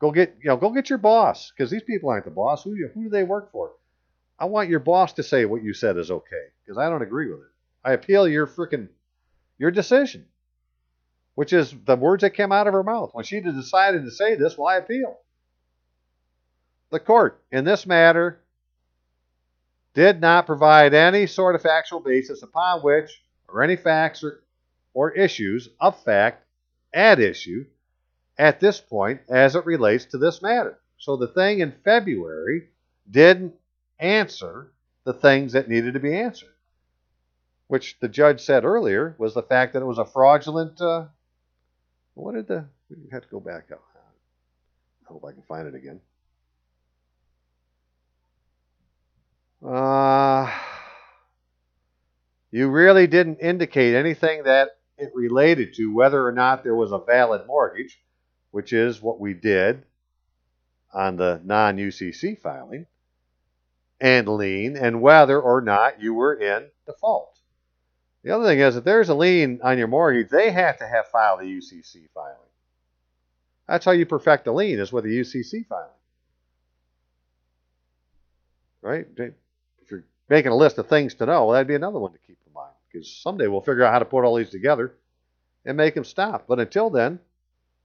Go get, you know, go get your boss, because these people aren't the boss. Who, who do they work for? I want your boss to say what you said is okay because I don't agree with it. I appeal your freaking your decision, which is the words that came out of her mouth when she decided to say this. I appeal. The court in this matter did not provide any sort of factual basis upon which, or any facts or, or issues of fact at issue at this point as it relates to this matter. So the thing in February didn't answer the things that needed to be answered, which the judge said earlier was the fact that it was a fraudulent. Uh, what did the? We have to go back up. I hope I can find it again. Uh, you really didn't indicate anything that it related to whether or not there was a valid mortgage, which is what we did on the non UCC filing and lien and whether or not you were in default. The other thing is, if there's a lien on your mortgage, they have to have filed a UCC filing. That's how you perfect a lien is with a UCC filing. Right? If you're making a list of things to know, well, that'd be another one to keep in mind because someday we'll figure out how to put all these together and make them stop. But until then,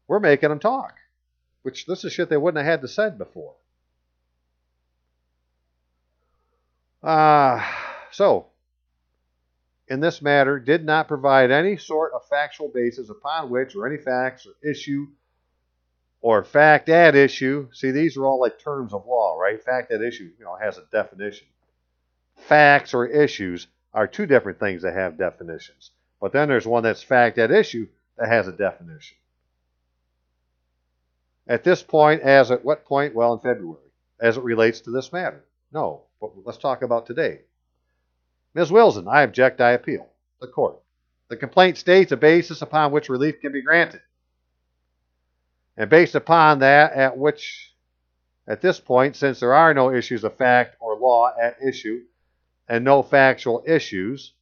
we're making them talk, which this is shit they wouldn't have had to said before. Uh, so, in this matter did not provide any sort of factual basis upon which or any facts or issue or fact at issue. See, these are all like terms of law, right? Fact at issue, you know, has a definition. Facts or issues are two different things that have definitions. But then there's one that's fact at issue that has a definition. At this point, as at what point? Well, in February, as it relates to this matter. No, but let's talk about today. Ms. Wilson, I object, I appeal. The court. The complaint states a basis upon which relief can be granted. And based upon that, at which, at this point, since there are no issues of fact or law at issue, and no factual issues,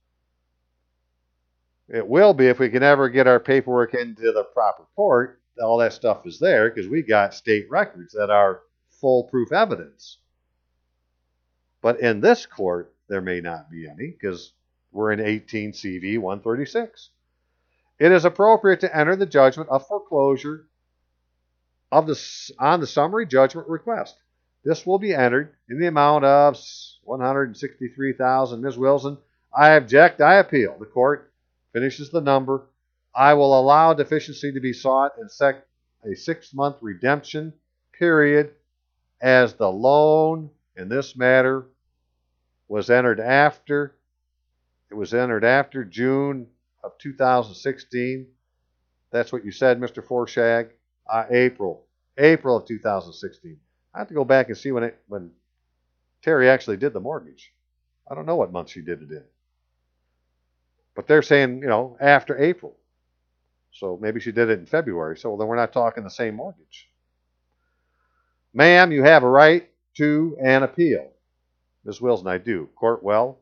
it will be if we can ever get our paperwork into the proper court. All that stuff is there because we got state records that are foolproof evidence. But in this court, there may not be any because we're in 18 CV 136. It is appropriate to enter the judgment of foreclosure of the, on the summary judgment request. This will be entered in the amount of 163,000. Ms. Wilson, I object. I appeal. The court finishes the number. I will allow deficiency to be sought and set a six-month redemption period as the loan in this matter was entered after it was entered after June of 2016. That's what you said, Mr. Foshag. Uh, April, April of 2016. I have to go back and see when it when Terry actually did the mortgage. I don't know what month she did it in. But they're saying, you know, after April. So maybe she did it in February. So then we're not talking the same mortgage. Ma'am, you have a right to an appeal. Ms. Wilson, I do. Court well.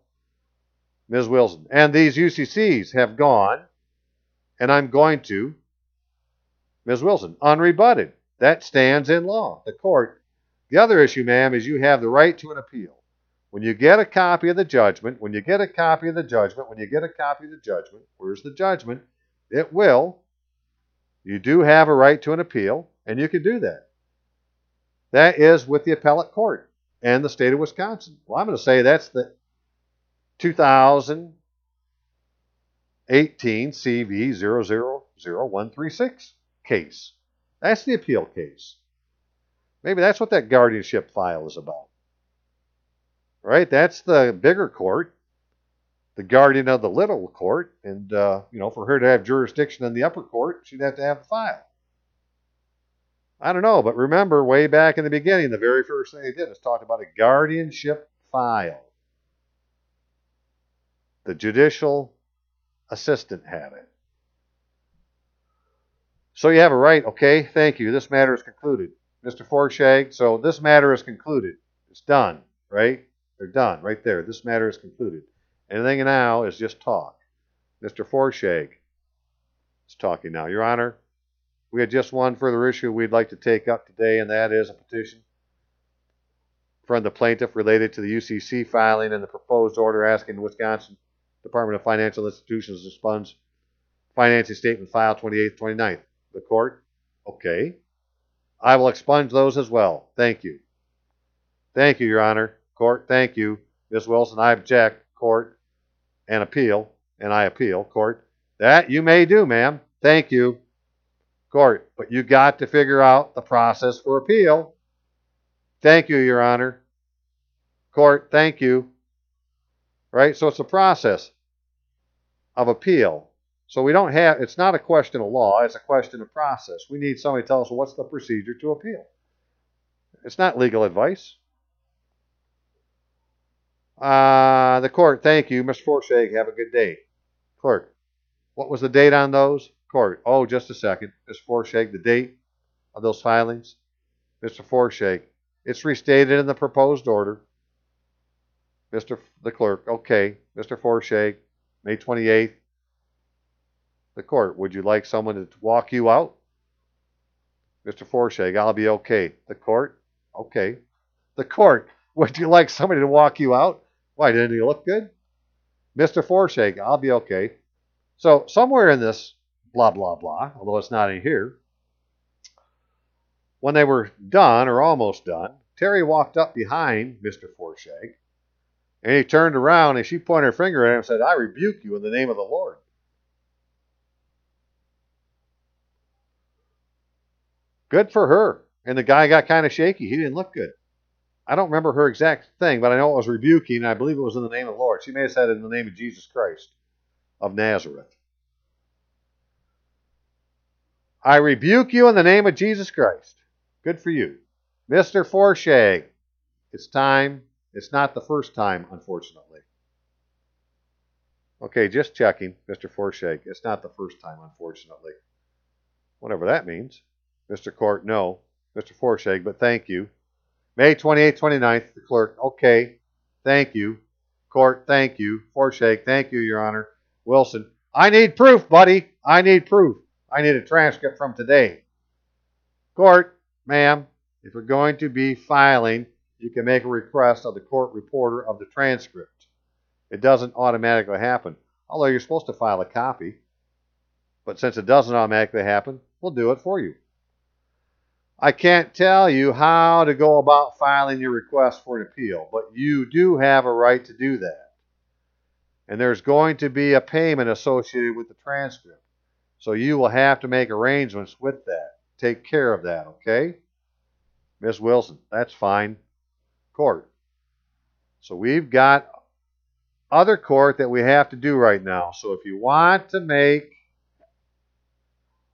Ms. Wilson, and these UCCs have gone, and I'm going to. Ms. Wilson, unrebutted. That stands in law. The court. The other issue, ma'am, is you have the right to an appeal. When you get a copy of the judgment, when you get a copy of the judgment, when you get a copy of the judgment, where's the judgment? It will. You do have a right to an appeal, and you can do that. That is with the appellate court and the state of Wisconsin. Well, I'm going to say that's the 2018 CV 000136 case. That's the appeal case. Maybe that's what that guardianship file is about. Right? That's the bigger court, the guardian of the little court, and uh, you know, for her to have jurisdiction in the upper court, she'd have to have the file. I don't know, but remember, way back in the beginning, the very first thing they did is talked about a guardianship file. The judicial assistant had it. So you have a right, okay? Thank you. This matter is concluded. Mr. Foshag, so this matter is concluded. It's done, right? They're done right there. This matter is concluded. Anything now is just talk. Mr. Foshag is talking now. Your Honor, we had just one further issue we'd like to take up today, and that is a petition from the plaintiff related to the UCC filing and the proposed order asking the Wisconsin Department of Financial Institutions to expunge financing statement file 28th, 29th. The court? Okay. I will expunge those as well. Thank you. Thank you, Your Honor. Court, thank you. Ms. Wilson, I object. Court, and appeal, and I appeal. Court, that you may do, ma'am. Thank you court. But you got to figure out the process for appeal. Thank you, Your Honor. Court, thank you. Right? So it's a process of appeal. So we don't have, it's not a question of law, it's a question of process. We need somebody to tell us what's the procedure to appeal. It's not legal advice. Uh, the court, thank you. Mr. Foshag, have a good day. Clerk, what was the date on those? Court. Oh, just a second. Mr. Foshag, the date of those filings. Mr. Foshag, it's restated in the proposed order. Mr. the clerk. Okay. Mr. Foshag, May 28th. The court. Would you like someone to walk you out? Mr. Foshag, I'll be okay. The court. Okay. The court. (laughs) Would you like somebody to walk you out? Why, didn't he look good? Mr. Foshag, I'll be okay. So somewhere in this blah, blah, blah, although it's not in here. When they were done or almost done, Terry walked up behind Mr. Foshag And he turned around and she pointed her finger at him and said, I rebuke you in the name of the Lord. Good for her. And the guy got kind of shaky. He didn't look good. I don't remember her exact thing, but I know it was rebuking, and I believe it was in the name of the Lord. She may have said it in the name of Jesus Christ of Nazareth. I rebuke you in the name of Jesus Christ. Good for you. Mr. Foshag, it's time. It's not the first time, unfortunately. Okay, just checking, Mr. Foshag. It's not the first time, unfortunately. Whatever that means. Mr. Court, no. Mr. Foshag, but thank you. May 28th, 29th, the clerk, okay, thank you. Court, thank you. Foshag, thank you, Your Honor. Wilson, I need proof, buddy. I need proof. I need a transcript from today. Court, ma'am, if you're going to be filing, you can make a request of the court reporter of the transcript. It doesn't automatically happen, although you're supposed to file a copy. But since it doesn't automatically happen, we'll do it for you. I can't tell you how to go about filing your request for an appeal, but you do have a right to do that. And there's going to be a payment associated with the transcript. So you will have to make arrangements with that. Take care of that, okay? Miss Wilson, that's fine. Court. So we've got other court that we have to do right now. So if you want to make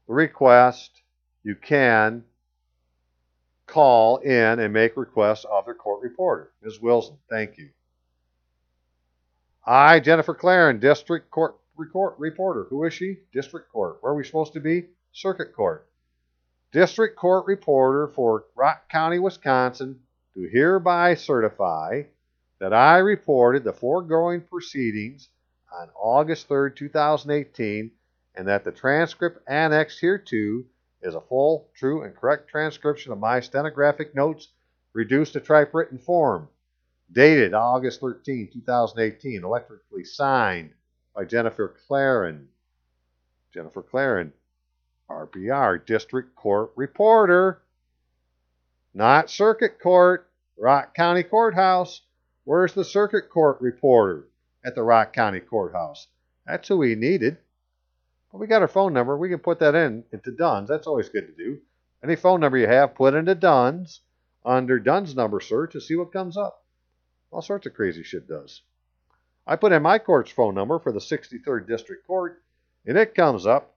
the request, you can call in and make requests of their court reporter. Ms. Wilson, thank you. I, Jennifer Claren, District Court reporter. Who is she? District Court. Where are we supposed to be? Circuit Court. District Court reporter for Rock County, Wisconsin, do hereby certify that I reported the foregoing proceedings on August 3, 2018, and that the transcript annexed hereto is a full, true, and correct transcription of my stenographic notes reduced to typewritten form, dated August 13, 2018, electrically signed by Jennifer Claren. Jennifer Claren, RPR, District Court Reporter, not Circuit Court, Rock County Courthouse. Where's the Circuit Court Reporter at the Rock County Courthouse? That's who we needed. Well, we got our phone number. We can put that in into DUNS. That's always good to do. Any phone number you have, put into DUNS under DUNS number search to see what comes up. All sorts of crazy shit does. I put in my court's phone number for the 63rd District Court, and it comes up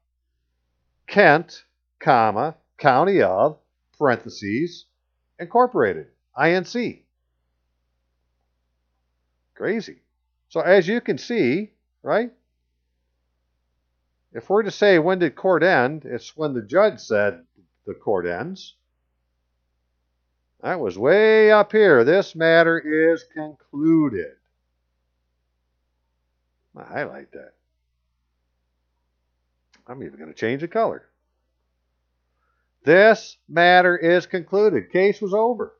Kent, comma, County of, parentheses, Incorporated, INC. Crazy. So as you can see, right, if we're to say when did court end, it's when the judge said the court ends. That was way up here. This matter is concluded. I highlight that. I'm even going to change the color. This matter is concluded. Case was over.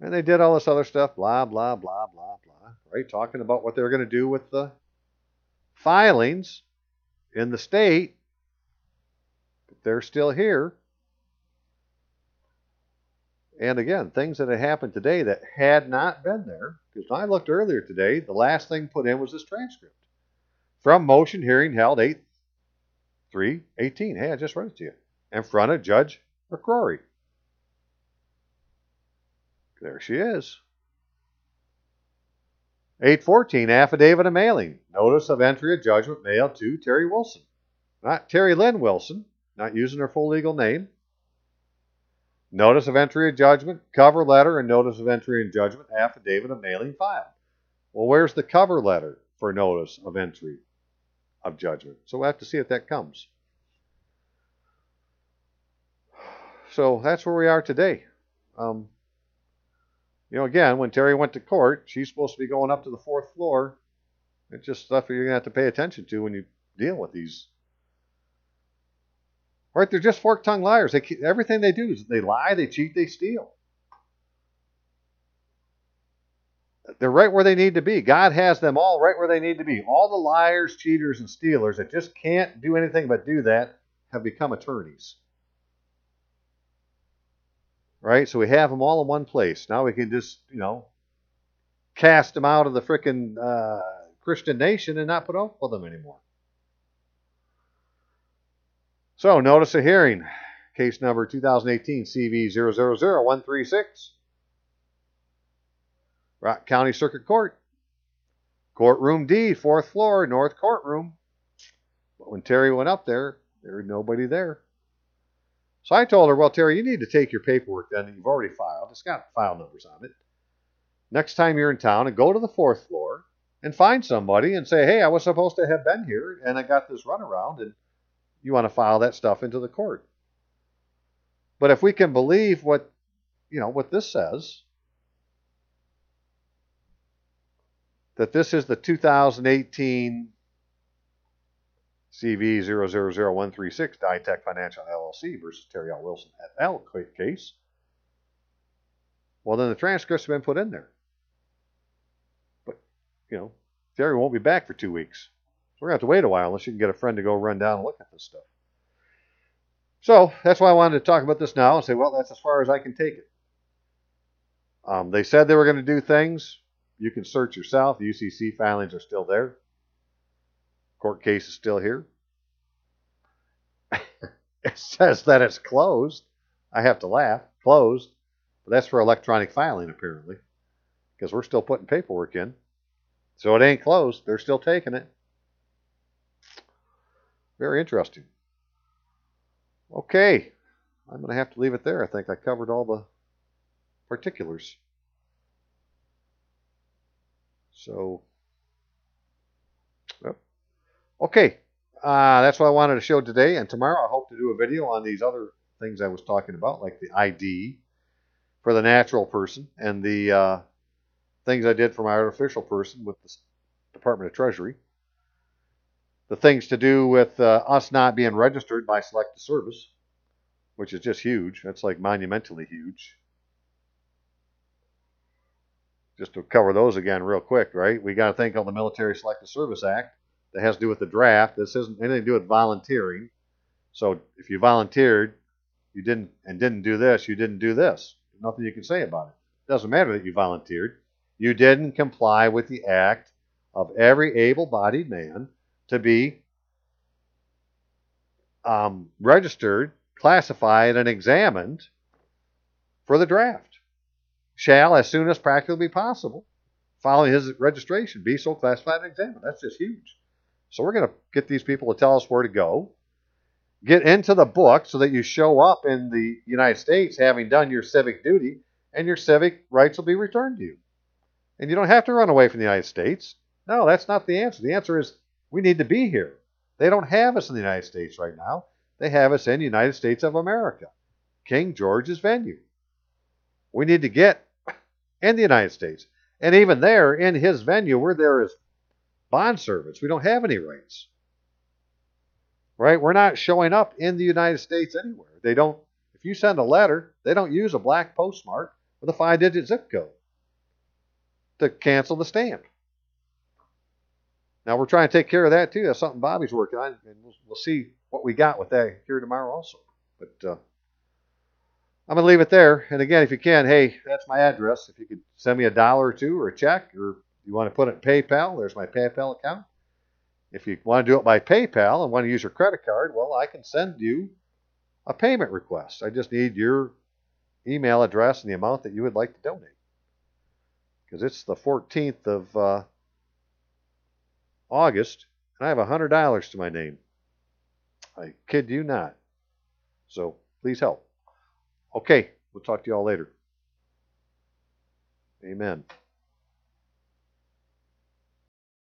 And they did all this other stuff, blah, blah, blah, blah, blah, right? Talking about what they were going to do with the filings in the state. But they're still here. And again, things that had happened today that had not been there. Because I looked earlier today, the last thing put in was this transcript. From motion hearing held 8 3 18. Hey, I just read it to you. In front of Judge McCrory. There she is. 814, affidavit of mailing. Notice of entry of judgment mailed to Terry Wilson. Not Terry Lynn Wilson, not using her full legal name. Notice of entry of judgment, cover letter, and notice of entry and judgment, affidavit of mailing filed. Well, where's the cover letter for notice of entry of judgment? So we'll have to see if that comes. So that's where we are today. Um, you know, again, when Terry went to court, she's supposed to be going up to the fourth floor. It's just stuff you're going to have to pay attention to when you deal with these. Right? They're just fork tongued liars. They, everything they do is they lie, they cheat, they steal. They're right where they need to be. God has them all right where they need to be. All the liars, cheaters, and stealers that just can't do anything but do that have become attorneys. Right? So we have them all in one place. Now we can just, you know, cast them out of the frickin' uh, Christian nation and not put up with them anymore. So, notice a hearing. Case number 2018 CV 000136. Rock County Circuit Court. Courtroom D, fourth floor, north courtroom. But when Terry went up there, there was nobody there. So I told her, well, Terry, you need to take your paperwork then that you've already filed. It's got file numbers on it. Next time you're in town and go to the fourth floor and find somebody and say, hey, I was supposed to have been here and I got this runaround and you want to file that stuff into the court. But if we can believe what, you know, what this says, that this is the 2018 CV 000136 Ditech Financial LLC versus Terry L. Wilson et al. case, well, then the transcripts have been put in there. But, you know, Terry won't be back for two weeks. We're going to have to wait a while unless you can get a friend to go run down and look at this stuff. So that's why I wanted to talk about this now and say, well, that's as far as I can take it. Um, they said they were going to do things. You can search yourself. The UCC filings are still there. Court case is still here. (laughs) it says that it's closed. I have to laugh. Closed. But that's for electronic filing, apparently, because we're still putting paperwork in. So it ain't closed. They're still taking it. Very interesting. Okay. I'm going to have to leave it there. I think I covered all the particulars. So, yep. okay. Uh, that's what I wanted to show today. And tomorrow I hope to do a video on these other things I was talking about, like the ID for the natural person and the uh, things I did for my artificial person with the Department of Treasury. The things to do with uh, us not being registered by Select Service, which is just huge. That's like monumentally huge just to cover those again real quick, right? We got to think on the Military Selective Service Act that has to do with the draft. This isn't anything to do with volunteering. So if you volunteered, you didn't and didn't do this, you didn't do this. Nothing you can say about it. Doesn't matter that you volunteered. You didn't comply with the act of every able-bodied man to be um, registered, classified, and examined for the draft shall, as soon as practically possible, following his registration, be so classified and examined. That's just huge. So we're going to get these people to tell us where to go. Get into the book so that you show up in the United States having done your civic duty, and your civic rights will be returned to you. And you don't have to run away from the United States. No, that's not the answer. The answer is we need to be here. They don't have us in the United States right now. They have us in the United States of America, King George's venue. We need to get in the United States. And even there, in his venue, we're there as bond servants. We don't have any rights. Right? We're not showing up in the United States anywhere. They don't, if you send a letter, they don't use a black postmark with a five digit zip code to cancel the stamp. Now we're trying to take care of that too. That's something Bobby's working on, and we'll, we'll see what we got with that here tomorrow also. But uh, I'm going to leave it there. And again, if you can, hey, that's my address. If you could send me a dollar or two or a check, or you want to put it in PayPal, there's my PayPal account. If you want to do it by PayPal and want to use your credit card, well, I can send you a payment request. I just need your email address and the amount that you would like to donate. Because it's the 14th of uh, August, and I have $100 to my name. I kid you not. So please help. Okay, we'll talk to you all later. Amen.